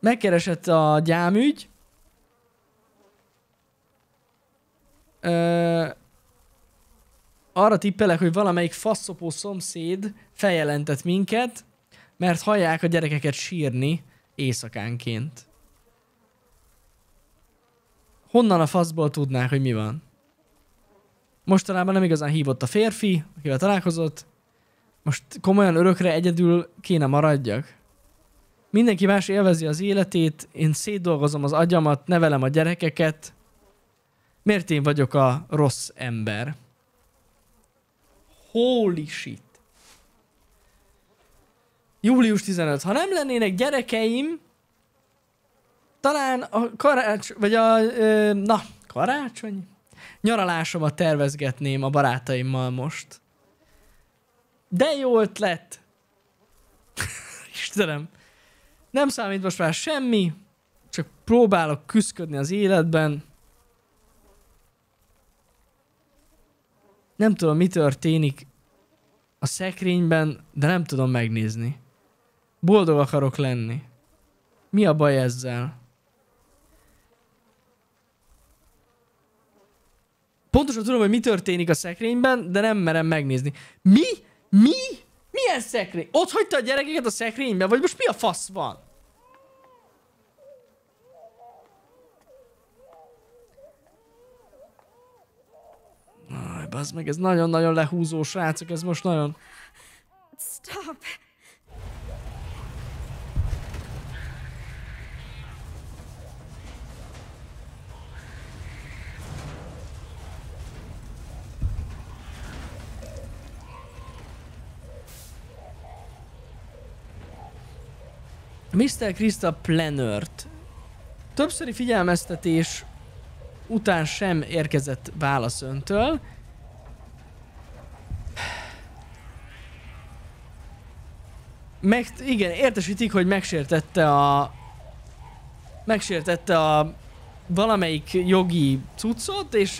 Megkeresett a gyámügy. Ö, arra tippelek, hogy valamelyik faszopó szomszéd feljelentett minket, mert hallják a gyerekeket sírni éjszakánként. Honnan a faszból tudnák, hogy mi van? Mostanában nem igazán hívott a férfi, akivel találkozott. Most komolyan örökre egyedül kéne maradjak. Mindenki más élvezi az életét, én szétdolgozom az agyamat, nevelem a gyerekeket. Miért én vagyok a rossz ember? Holy shit. Július 15. Ha nem lennének gyerekeim, talán a karács, vagy a, ö, na, karácsony? Nyaralásomat tervezgetném a barátaimmal most. De jó ötlet! Istenem. Nem számít most már semmi, csak próbálok küzdködni az életben. Nem tudom, mi történik a szekrényben, de nem tudom megnézni. Boldog akarok lenni. Mi a baj ezzel? Pontosan tudom, hogy mi történik a szekrényben, de nem merem megnézni. Mi? Mi? Milyen szekrény? Ott hagyta a gyerekeket a szekrényben? Vagy most mi a fasz van? Aj, bazd meg, ez nagyon-nagyon lehúzó, srácok, ez most nagyon... Stop. Mr. Krista Plenert. Többszöri figyelmeztetés után sem érkezett válasz öntől. Meg, igen, értesítik, hogy megsértette a... Megsértette a valamelyik jogi cuccot, és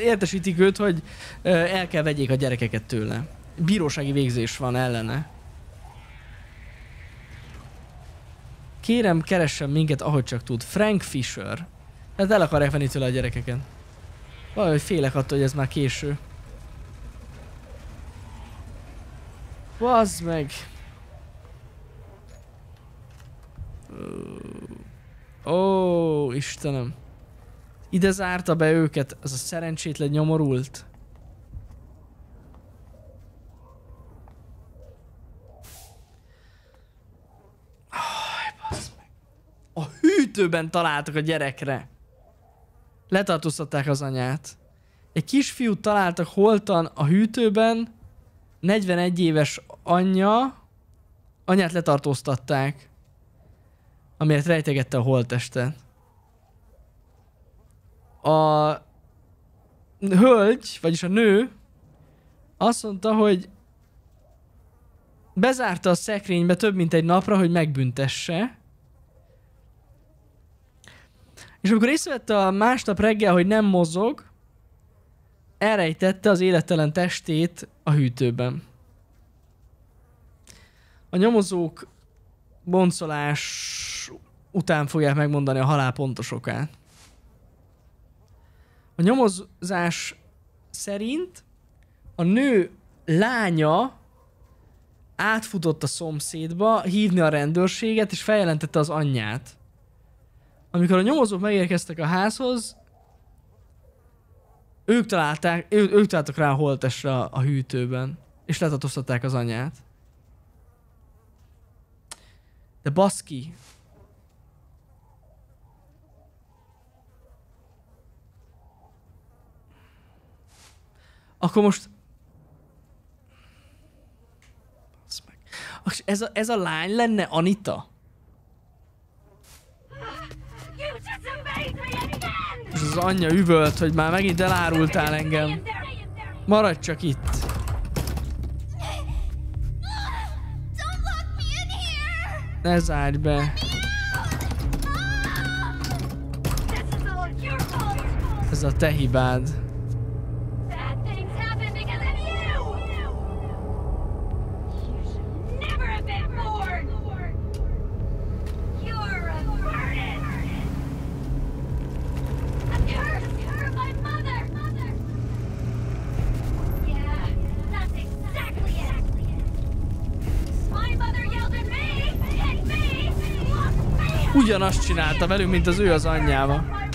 értesítik őt, hogy el kell vegyék a gyerekeket tőle. Bírósági végzés van ellene. Kérem, keressen minket, ahogy csak tud. Frank Fisher. Hát el akarják venni tőle a gyerekeket. Valahogy félek attól, hogy ez már késő. Bazd meg. Ó, Istenem. Ide zárta be őket, az a szerencsétlen nyomorult. Aj, bassz meg. A hűtőben találtak a gyerekre. Letartóztatták az anyát. Egy kisfiút találtak holtan a hűtőben, 41 éves anyja, anyát letartóztatták, amiért rejtegette a holttestet. A hölgy, vagyis a nő azt mondta, hogy bezárta a szekrénybe több mint egy napra, hogy megbüntesse. És amikor észrevette a másnap reggel, hogy nem mozog, elrejtette az élettelen testét a hűtőben. A nyomozók boncolás után fogják megmondani a halál pontos okát. A nyomozás szerint a nő lánya átfutott a szomszédba hívni a rendőrséget, és feljelentette az anyját. Amikor a nyomozók megérkeztek a házhoz, ők találták, ő, ők találtak rá a holtesre a, hűtőben, és letartóztatták az anyját. De baszki. Akkor most... Ez a, ez a lány lenne Anita? You disobeyed me again! És az anyja üvölt, hogy már megint elárultál engem. Maradj csak itt. Ne zárj be. Ez a te hibád. Bad things happen because of you! You should never have been born! You're a burden! A curse for my mother! Yeah, that's exactly it! My mother yelled at me, and me, locked me up! Ugyanazt csinálta velünk, mint az ő az anyjával.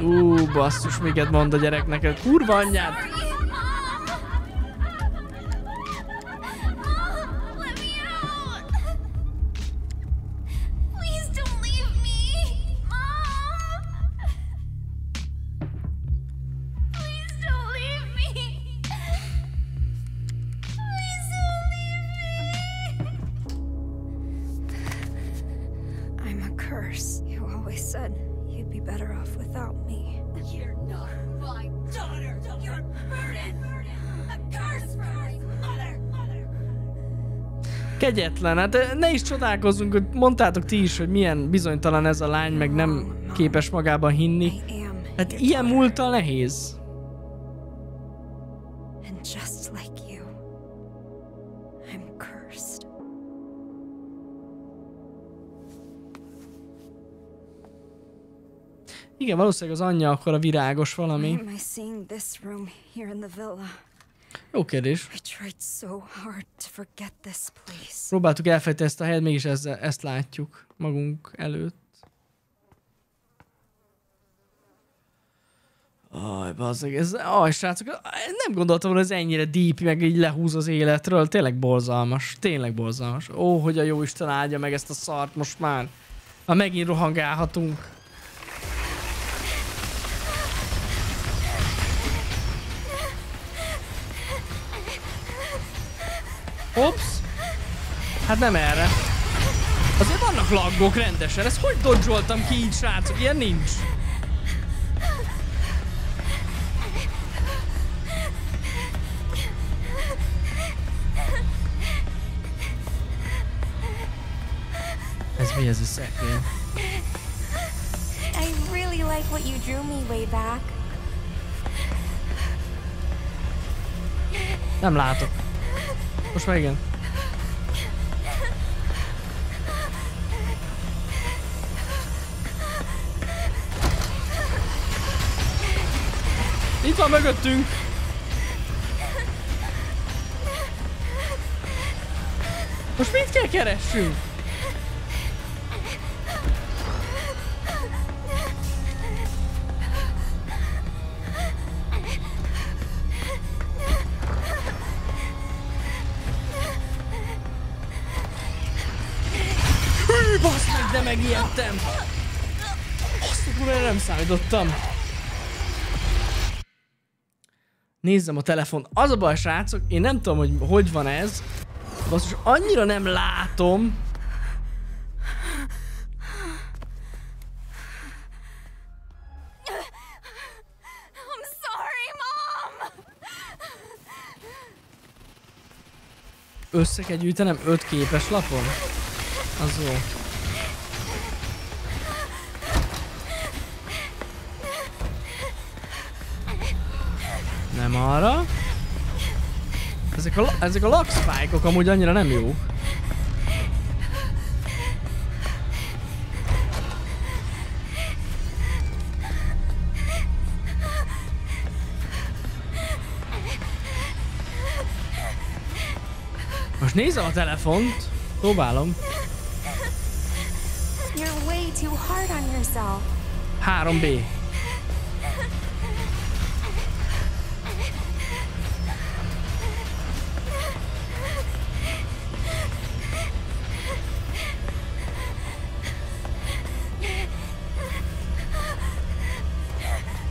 Ú, basszus, miket mond a gyereknek. Kurva anyját! Kegyetlen, hát ne is csodálkozzunk, hogy mondtátok ti is, hogy milyen bizonytalan ez a lány, meg nem képes magában hinni. Hát ilyen múlttal nehéz. Igen, valószínűleg az anyja akkor a virágos valami. Jó kérdés. Próbáltuk elfejteni ezt a helyet, mégis ezzel, ezt látjuk magunk előtt. Aj, bazzeg, ez, aj, srácok, nem gondoltam, hogy ez ennyire deep, meg így lehúz az életről. Tényleg borzalmas, tényleg borzalmas. Ó, hogy a jó Isten áldja meg ezt a szart most már. Már megint rohangálhatunk. Ops! Hát nem erre. Azért vannak laggok rendesen. Ezt hogy dodge ki így, srácok? Ilyen nincs. Ez mi ez a szekrény? I really like what you drew me way back. Nem látok. Most már igen. Itt van mögöttünk. Most mit kell keressünk? Megijedtem! Azt a nem számítottam. Nézzem a telefon. Az a baj, srácok, én nem tudom, hogy hogy van ez. Basszus, annyira nem látom. Össze kell gyűjtenem öt képes lapon? Az jó. Nem arra. Ezek a, ezek a lakszpájkok amúgy annyira nem jók. Most nézem a telefont. Próbálom. You're way too hard on yourself. 3B.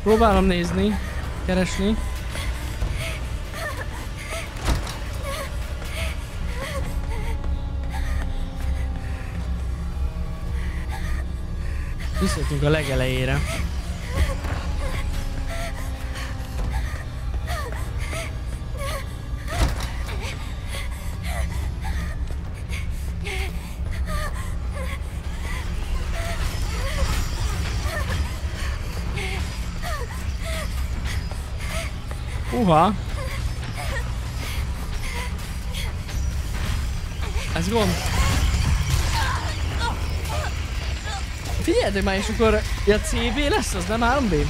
Próbálom nézni, keresni. Visszatünk a legelejére. Uha! Ez gond. Figyeljetek már, és akkor ja, CB lesz, az nem 3B?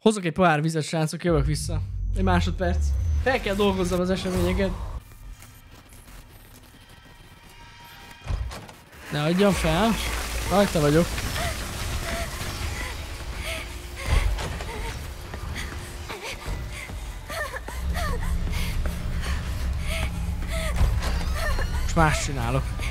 Hozok egy pohár vizet, srácok, jövök vissza. Egy másodperc. Fel kell dolgozzam az eseményeket. Ne adjam fel. Rajta vagyok. Most más csinálok.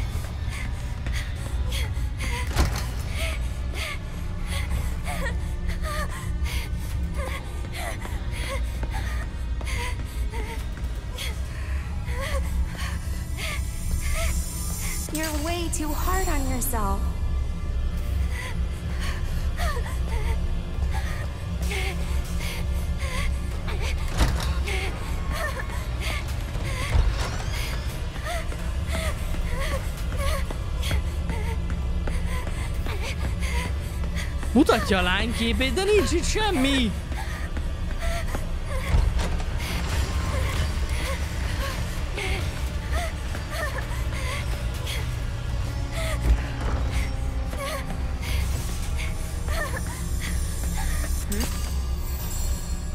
Mutatja a lány képét, de nincs itt semmi!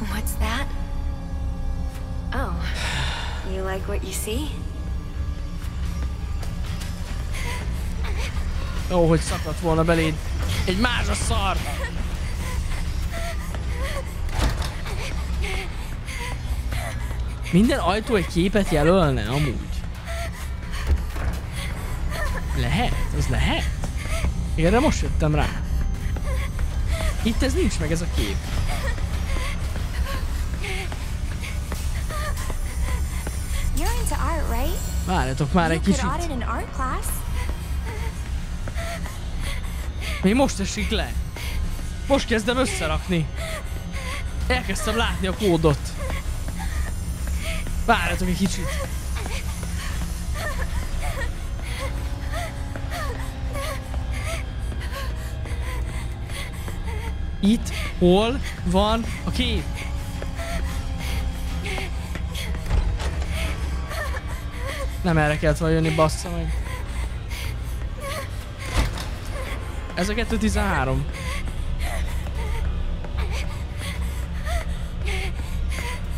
What's that? Oh? Ó, hogy szakadt volna beléd. Egy mázsa szar! Minden ajtó egy képet jelölne, amúgy. Lehet? Az lehet? Erre most jöttem rá. Itt ez nincs meg ez a kép. Várjatok már egy kicsit. Még most esik le. Most kezdem összerakni. Elkezdtem látni a kódot. Várjatok egy kicsit. Itt hol van a kép? Nem erre kellett volna jönni, bassza meg. Ez a 213.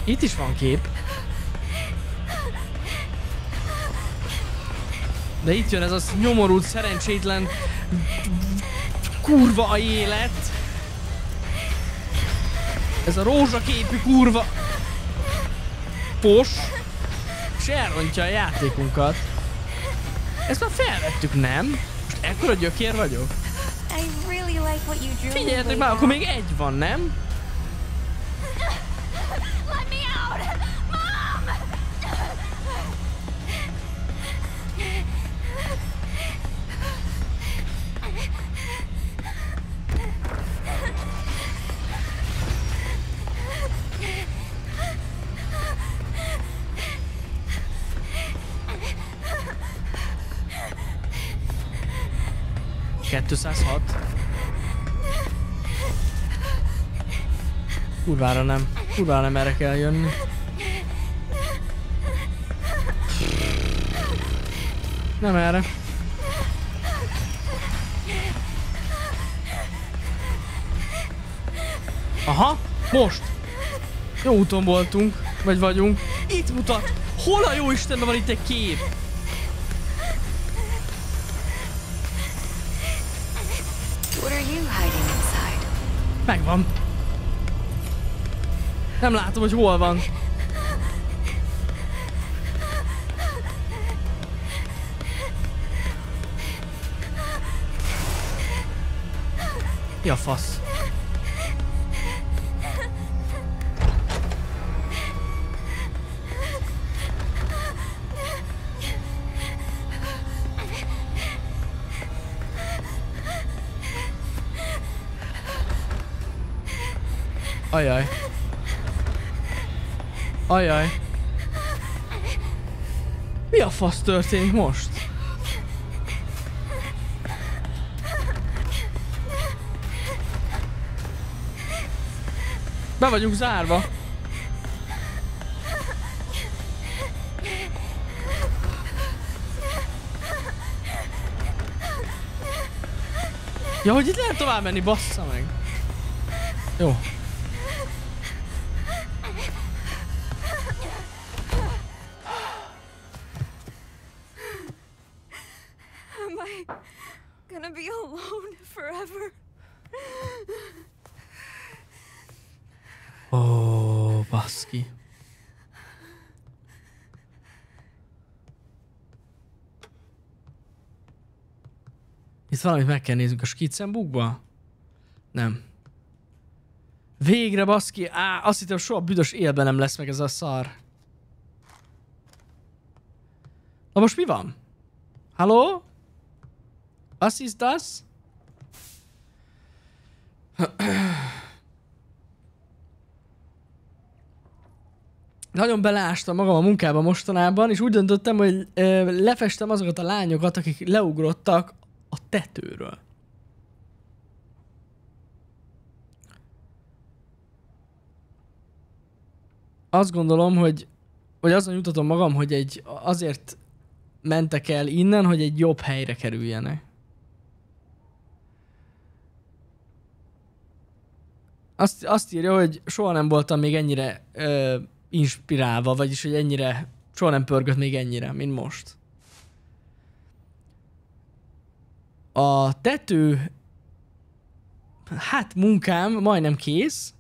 Itt is van kép. De itt jön ez az nyomorult, szerencsétlen kurva a élet. Ez a rózsaképű kurva pos. És elrontja a játékunkat. Ezt már felvettük, nem? Most ekkora gyökér vagyok? Figyeljetek már, akkor még egy van, nem? Kurvára nem. Kurvára nem erre kell jönni. Nem erre. Aha, most! Jó úton voltunk, vagy vagyunk. Itt mutat! Hol a jó Istenben van itt egy kép? Nem látom, hogy hol van. Mi a fasz? Ajaj. Ajaj. Mi a fasz történik most? Be vagyunk zárva. Ja, hogy itt lehet tovább menni, bassza meg. Jó. Am I gonna be alone forever? Ó, baszki. Itt valamit meg kell néznünk a skiccenbukba? Nem. Végre baszki, á, azt hittem soha büdös élben nem lesz meg ez a szar. Na most mi van? Halló? Was ist das? nagyon beleástam magam a munkába mostanában, és úgy döntöttem, hogy ö, lefestem azokat a lányokat, akik leugrottak a tetőről. Azt gondolom, hogy vagy azon jutatom magam, hogy egy, azért mentek el innen, hogy egy jobb helyre kerüljenek. Azt, azt írja, hogy soha nem voltam még ennyire ö, inspirálva, vagyis hogy ennyire, soha nem pörgött még ennyire, mint most. A tető, hát munkám majdnem kész.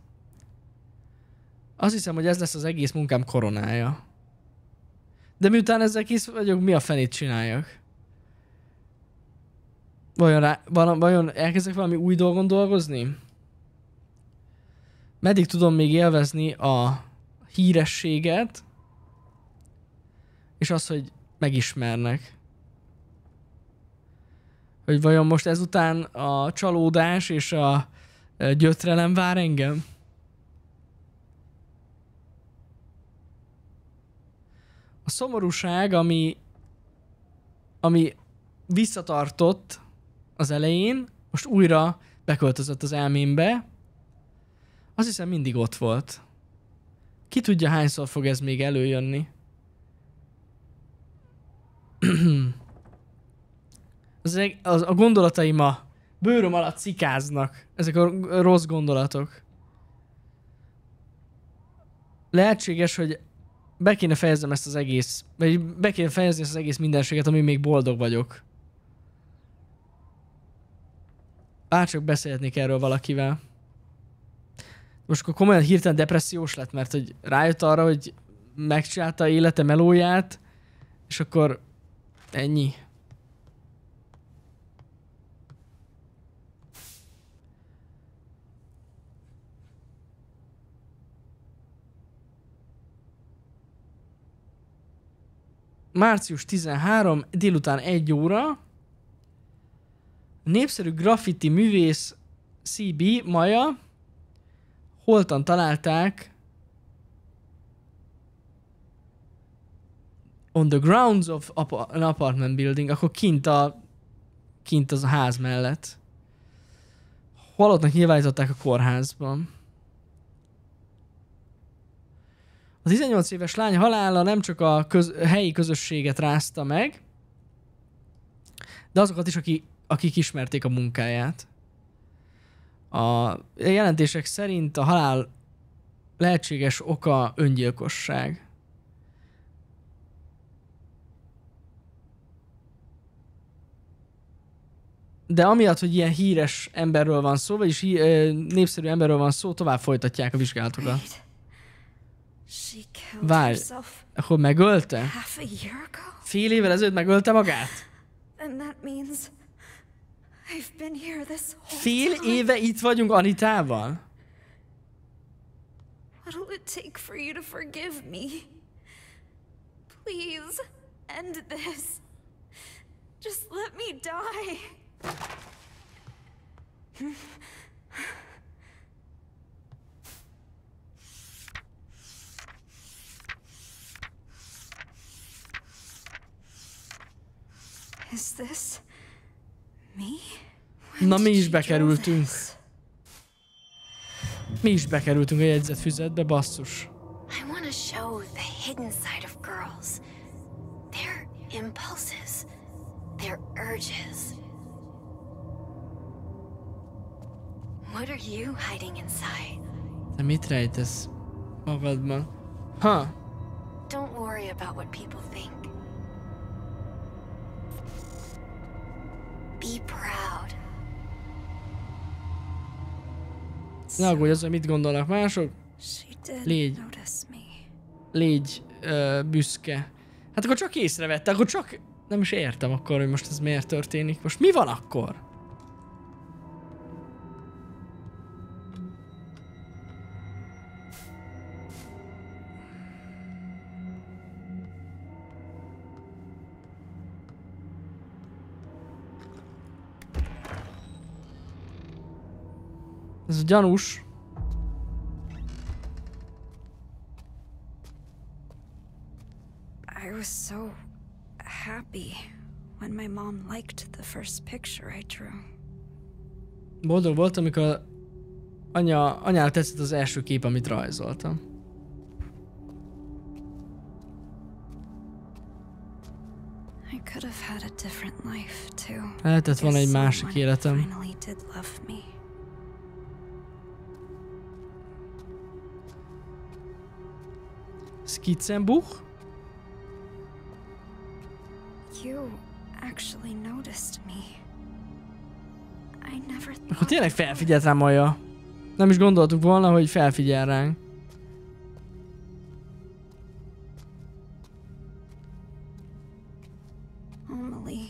Azt hiszem, hogy ez lesz az egész munkám koronája. De miután ezzel kész vagyok, mi a fenét csináljak? Vajon, rá, vajon elkezdek valami új dolgon dolgozni? Meddig tudom még élvezni a hírességet, és az, hogy megismernek. Hogy vajon most ezután a csalódás és a ö, gyötrelem vár engem? A szomorúság, ami, ami visszatartott az elején, most újra beköltözött az elmémbe, azt hiszem mindig ott volt. Ki tudja, hányszor fog ez még előjönni. az, az, a gondolataim a bőröm alatt cikáznak. Ezek a rossz gondolatok. Lehetséges, hogy be kéne fejeznem ezt az egész, vagy be kéne fejezni ezt az egész mindenséget, ami még boldog vagyok. Bárcsak beszélhetnék erről valakivel. Most akkor komolyan hirtelen depressziós lett, mert hogy rájött arra, hogy megcsinálta élete melóját, és akkor ennyi. Március 13, délután 1 óra. Népszerű graffiti művész CB Maja holtan találták on the grounds of an apartment building, akkor kint a kint az a ház mellett. Halottnak nyilvánították a kórházban. A 18 éves lány halála nem csak a köz- helyi közösséget rázta meg, de azokat is, akik, akik ismerték a munkáját. A jelentések szerint a halál lehetséges oka öngyilkosság. De amiatt, hogy ilyen híres emberről van szó, vagyis hí- népszerű emberről van szó, tovább folytatják a vizsgálatokat. Várj. Akkor megölte? Fél évvel ezelőtt megölte magát? Fél éve itt vagyunk Anitával? What'll it take for you to forgive me? Please, end this. Just let me die. Is this me? Na mi is bekerültünk. Mi is bekerültünk a jegyzetfüzetbe, basszus. I want to show the hidden side of girls. Their impulses, their urges. What are you hiding inside? Te mit rejtesz magadban? Ha, Don't worry about what people think. Be proud. ne aggódj azon, mit gondolnak mások, Légy. légy ö, büszke. Hát akkor csak észrevette, akkor csak nem is értem akkor, hogy most ez miért történik. Most mi van akkor? Gyanús. I was so happy when my mom liked the first picture I drew. Boldog volt, amikor anya, anyára tetszett az első kép, amit rajzoltam. I could have had a different life too. Lehetett volna egy másik életem. Skizzenbuch? You actually noticed me. I never Akkor tényleg felfigyelt rám Maja. Nem is gondoltuk volna, hogy felfigyel ránk. Emily.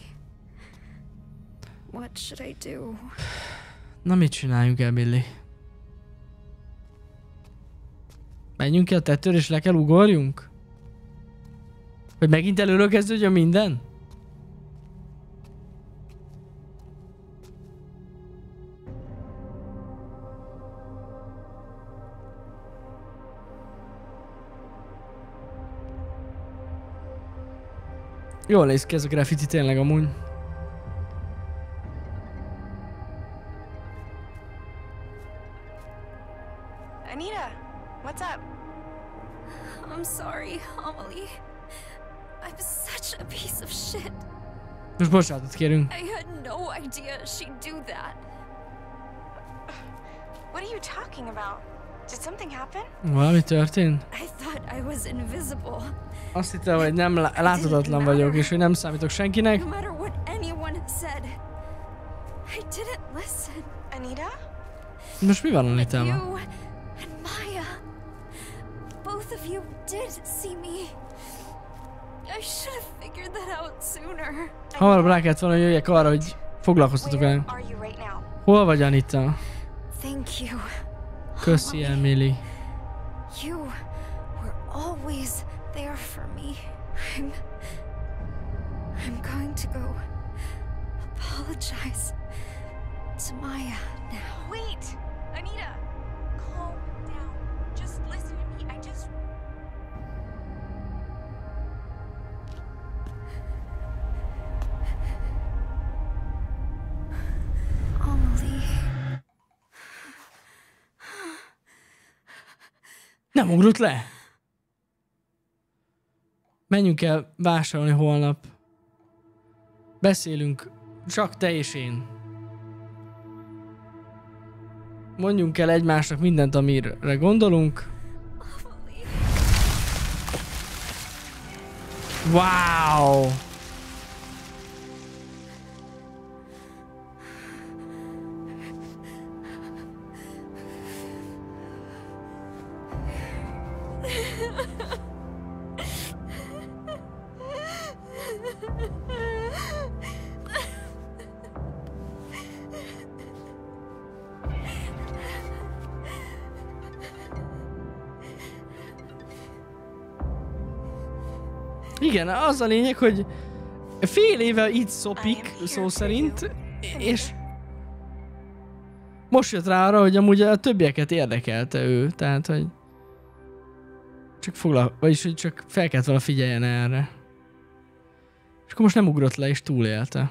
What should I do? Na mit csináljunk, Emily? Menjünk ki a tetőre és le kell ugorjunk? Hogy megint előről kezdődjön minden? Jól néz ki ez a graffiti tényleg amúgy. Most bocsánatot kérünk. I had no idea she'd do that. What are you talking about? Did something happen? Valami történt? I thought I was invisible. Azt hittem, hogy nem lá- láthatatlan vagyok, és hogy nem számítok senkinek. No matter what anyone said, I didn't listen. Anita? Most mi van Anitával? You and Maya, both of you did see me. Hamarabb rá kellett volna, hogy jöjjek arra, hogy foglalkoztatok velem. are you right now? Hol vagy Anita? Thank you. Köszi, Emily. You were always there for me. I'm I'm going to go apologize to Maya now. Wait! Anita! Nem ugrott le. Menjünk el vásárolni holnap. Beszélünk, csak te és én. Mondjunk el egymásnak mindent, amire gondolunk. Wow! Igen, az a lényeg, hogy fél éve itt szopik, szó szerint, és most jött rá arra, hogy amúgy a többieket érdekelte ő, tehát, hogy csak foglal, vagyis, hogy csak fel kellett volna figyeljen erre. És akkor most nem ugrott le, és túlélte.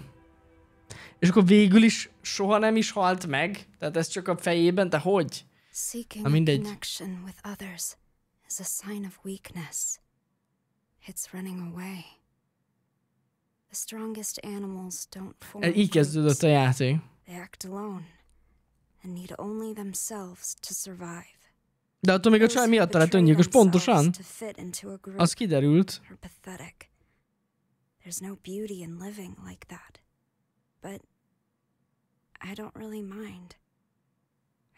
És akkor végül is soha nem is halt meg? Tehát ez csak a fejében, de hogy? Seeking I It's running away. The strongest animals don't form groups. They act alone and need only themselves to survive. De attól még a csaj miatt lett betray pontosan. to fit a group Az kiderült. There's no beauty in living like that. But I don't really mind.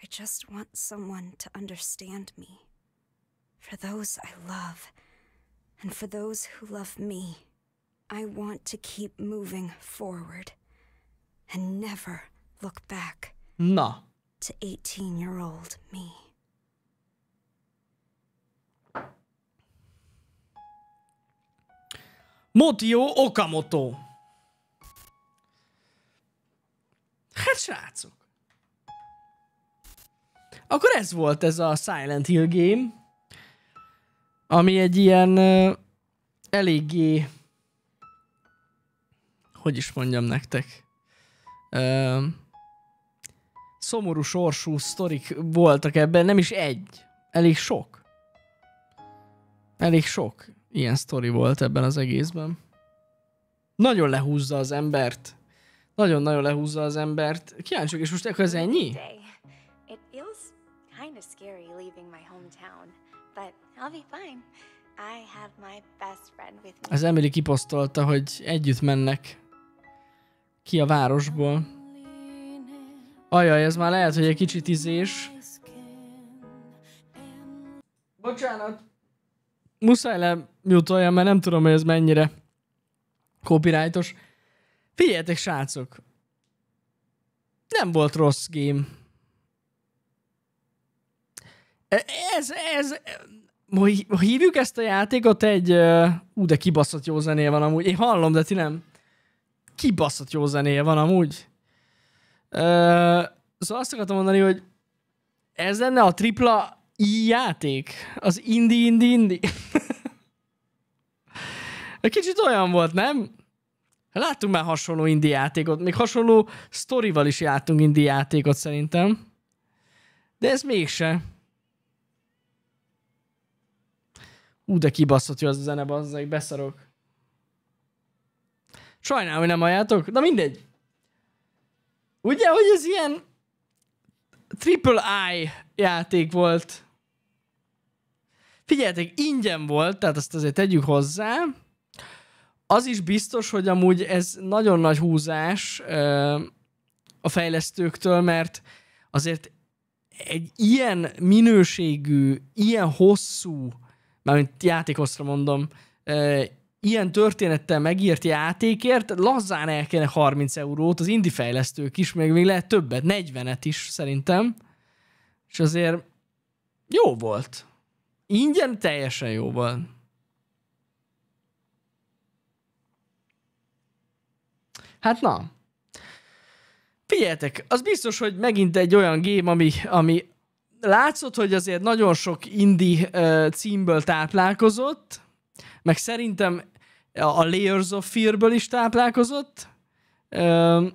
I just want someone to understand me. For those I love, and for those who love me, I want to keep moving forward and never look back Na. to 18 year old me. Motio Okamoto. Hát srácok. Akkor ez volt ez a Silent Hill game, ami egy ilyen eléggé, hogy is mondjam nektek, szomorú sorsú sztorik voltak ebben, nem is egy, elég sok. Elég sok ilyen sztori volt ebben az egészben. Nagyon lehúzza az embert. Nagyon-nagyon lehúzza az embert. Kíváncsiak, és most ez ennyi? It feels kind of scary leaving my hometown, but I'll be fine. I have my best friend with me. Az Emily kiposztolta, hogy együtt mennek ki a városból. Ajaj, ez már lehet, hogy egy kicsit izés. Bocsánat. Muszáj lemjutoljam, mert nem tudom, hogy ez mennyire copyrightos. Figyeljetek, srácok. Nem volt rossz game. Ez, ez, hogy hívjuk ezt a játékot egy... Ú, de kibaszott jó zenéje van amúgy. Én hallom, de ti nem. Kibaszott jó zenéje van amúgy. Ö, szóval azt akartam mondani, hogy ez lenne a tripla I játék. Az indi, indi, indi. Kicsit olyan volt, nem? Láttunk már hasonló indi játékot, még hasonló sztorival is játtunk indi játékot szerintem. De ez mégse. Ú, de kibaszott jó az a zene, bazzeg, beszarok. Sajnálom, hogy nem halljátok, de mindegy. Ugye, hogy ez ilyen triple I játék volt. Figyeljetek, ingyen volt, tehát azt azért tegyük hozzá. Az is biztos, hogy amúgy ez nagyon nagy húzás a fejlesztőktől, mert azért egy ilyen minőségű, ilyen hosszú, mármint játékoszra mondom, ilyen történettel megírt játékért lazán el kéne 30 eurót, az indie fejlesztők is, meg még lehet többet, 40-et is szerintem. És azért jó volt. Ingyen teljesen jó volt. Hát na. Figyeljetek, az biztos, hogy megint egy olyan game, ami, ami látszott, hogy azért nagyon sok indie uh, címből táplálkozott, meg szerintem a Layers of Fear-ből is táplálkozott, uh,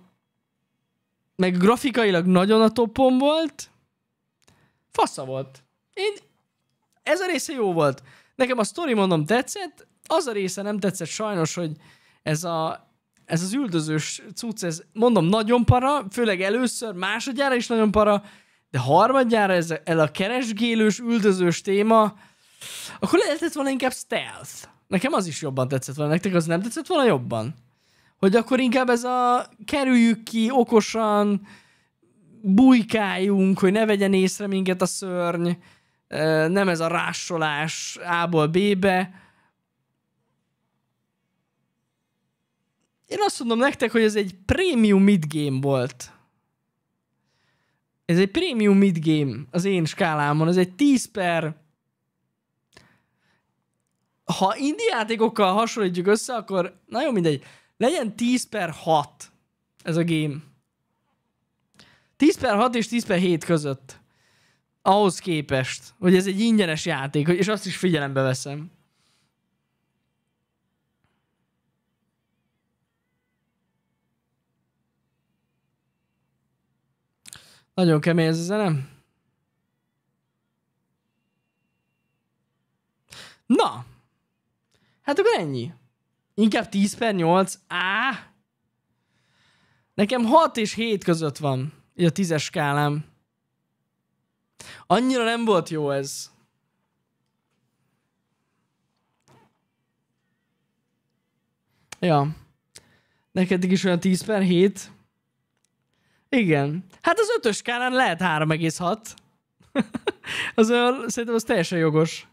meg grafikailag nagyon a topon volt, fasza volt. Én, ez a része jó volt. Nekem a sztori mondom tetszett, az a része nem tetszett sajnos, hogy ez a, ez az üldözős cucc, ez mondom nagyon para, főleg először, másodjára is nagyon para, de harmadjára ez ez a keresgélős, üldözős téma, akkor lehetett volna inkább stealth. Nekem az is jobban tetszett volna, nektek az nem tetszett volna jobban? Hogy akkor inkább ez a kerüljük ki okosan, bujkáljunk, hogy ne vegyen észre minket a szörny, nem ez a rásolás A-ból B-be. Én azt mondom nektek, hogy ez egy premium midgame volt. Ez egy premium midgame az én skálámon. Ez egy 10 per... Ha indie játékokkal hasonlítjuk össze, akkor nagyon mindegy. Legyen 10 per 6 ez a game. 10 per 6 és 10 per 7 között. Ahhoz képest, hogy ez egy ingyenes játék, és azt is figyelembe veszem. Nagyon kemény ez a zene. Na, hát akkor ennyi. Inkább 10 per 8. Á! Nekem 6 és 7 között van. Így a 10-es skálám. Annyira nem volt jó ez. Ja. Neked is olyan 10 per 7. Igen. Hát az ötös skálán lehet 3,6. az olyan, szerintem az teljesen jogos.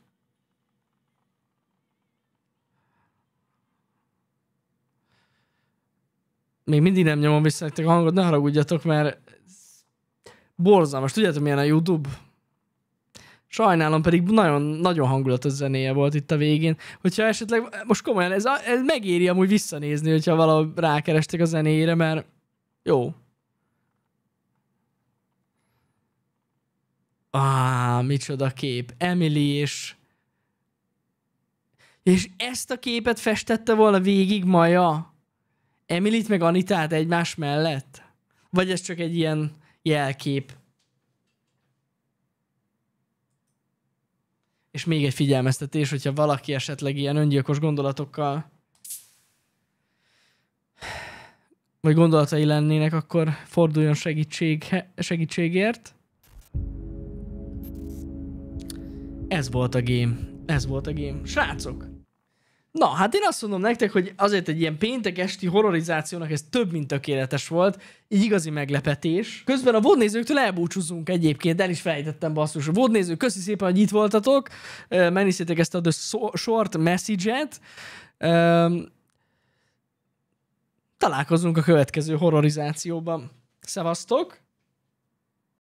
Még mindig nem nyomom vissza nektek a hangot, ne haragudjatok, mert borzalmas. Tudjátok, milyen a YouTube? Sajnálom, pedig nagyon, nagyon hangulatos zenéje volt itt a végén. Hogyha esetleg, most komolyan, ez, ez megéri amúgy visszanézni, hogyha valahol rákerestek a zenéjére, mert jó. Á, micsoda kép. Emily és... És ezt a képet festette volna végig Maja? Emilit meg Anitát egymás mellett? Vagy ez csak egy ilyen jelkép? És még egy figyelmeztetés, hogyha valaki esetleg ilyen öngyilkos gondolatokkal vagy gondolatai lennének, akkor forduljon segítség, segítségért. Ez volt a game. Ez volt a game. Srácok! Na, hát én azt mondom nektek, hogy azért egy ilyen péntek esti horrorizációnak ez több, mint tökéletes volt. Így igazi meglepetés. Közben a vodnézőktől elbúcsúzunk egyébként, el is fejtettem basszus. A vodnézők, köszi szépen, hogy itt voltatok. Megnéztétek ezt a The Short Message-et. Találkozunk a következő horrorizációban. Szevasztok!